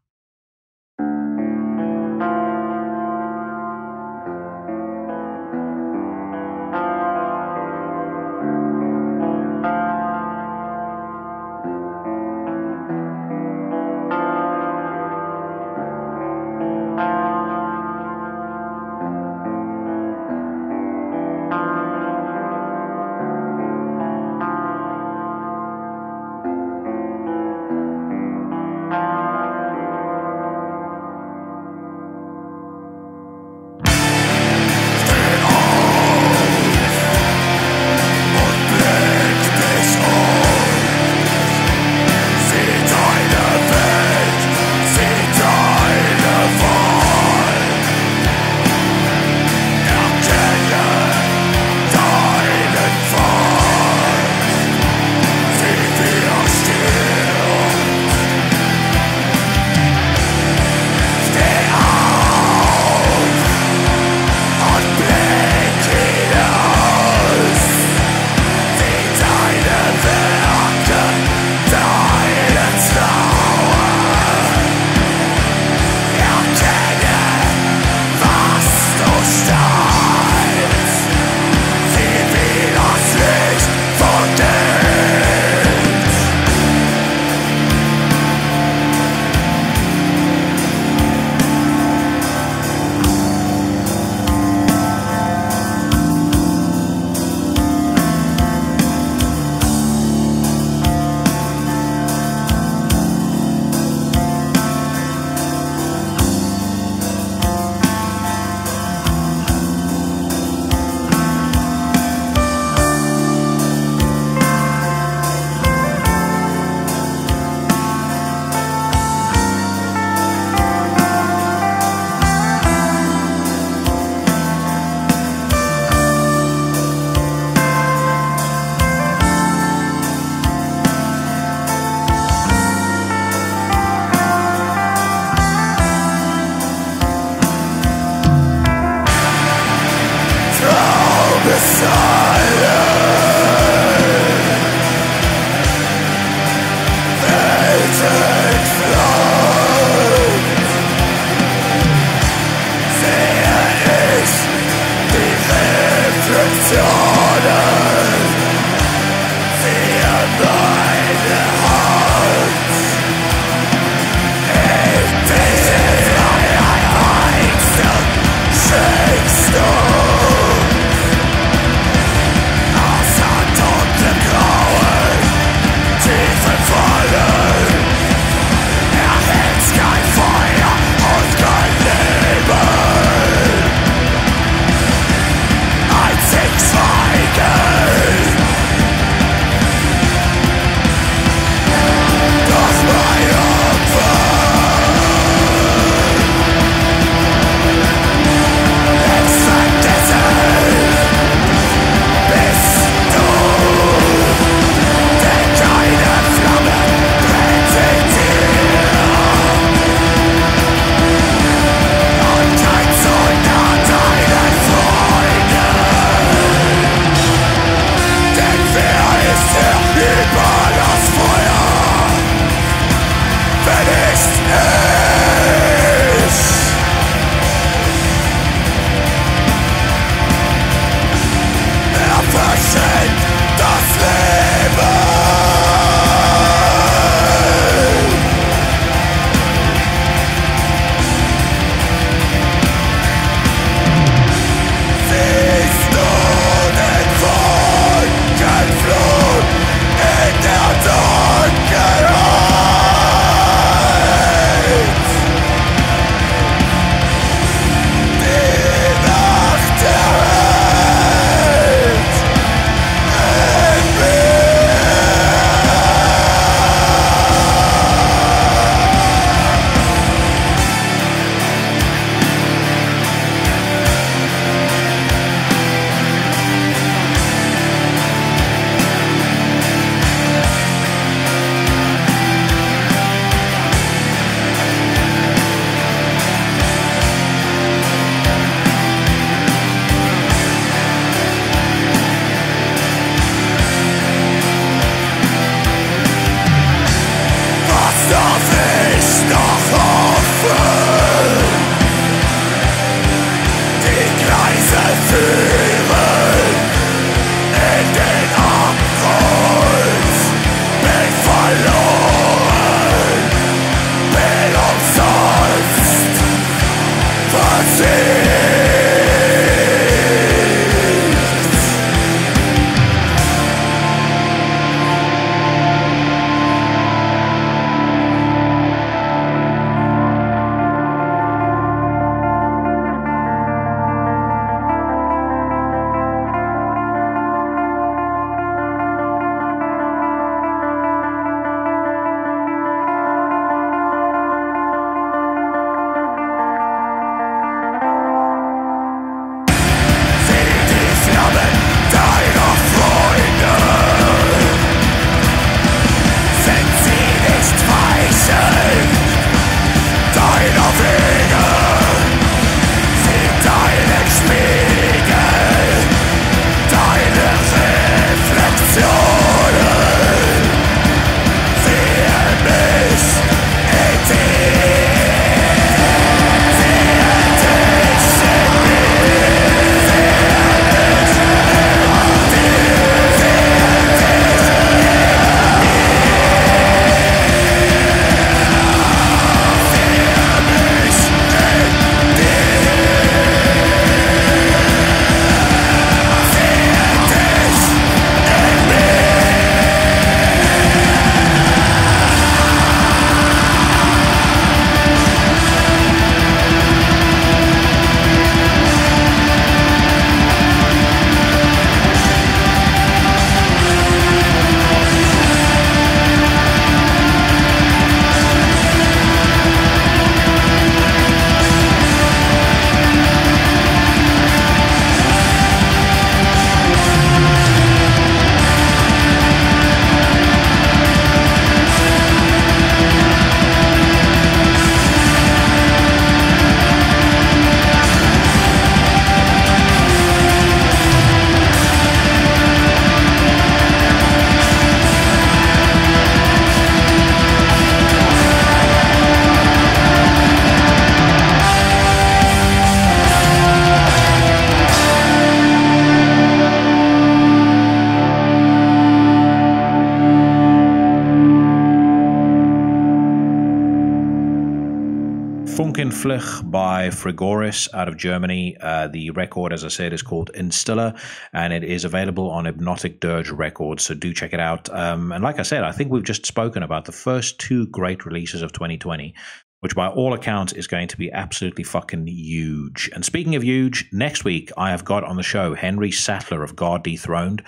Frigoris out of Germany. Uh, the record, as I said, is called Instiller, and it is available on Hypnotic Dirge Records. So do check it out. Um, and like I said, I think we've just spoken about the first two great releases of 2020 which by all accounts is going to be absolutely fucking huge. And speaking of huge, next week I have got on the show Henri Sattler of God Dethroned,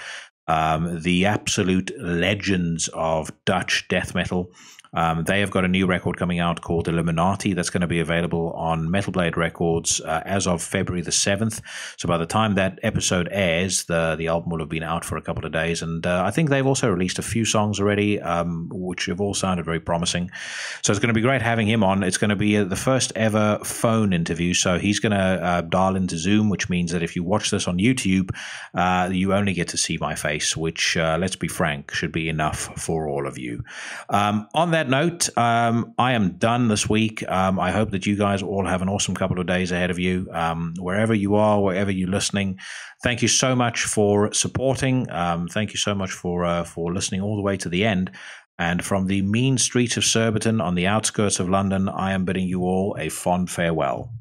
um, the absolute legends of Dutch death metal. Um, they have got a new record coming out called Illuminati that's going to be available on Metal Blade Records uh, as of February the 7th. So by the time that episode airs, the, the album will have been out for a couple of days. And uh, I think they've also released a few songs already, um, which have all sounded very promising. So it's going to be great having him on. It's going to be uh, the first ever phone interview. So he's going to uh, dial into Zoom, which means that if you watch this on YouTube, uh, you only get to see my face, which, let's be frank, should be enough for all of you. Um, on that that note, um, I am done this week. Um, I hope that you guys all have an awesome couple of days ahead of you. Um, wherever you are, wherever you're listening, thank you so much for supporting. Um, thank you so much for uh, for listening all the way to the end. And from the mean streets of Surbiton on the outskirts of London, I am bidding you all a fond farewell.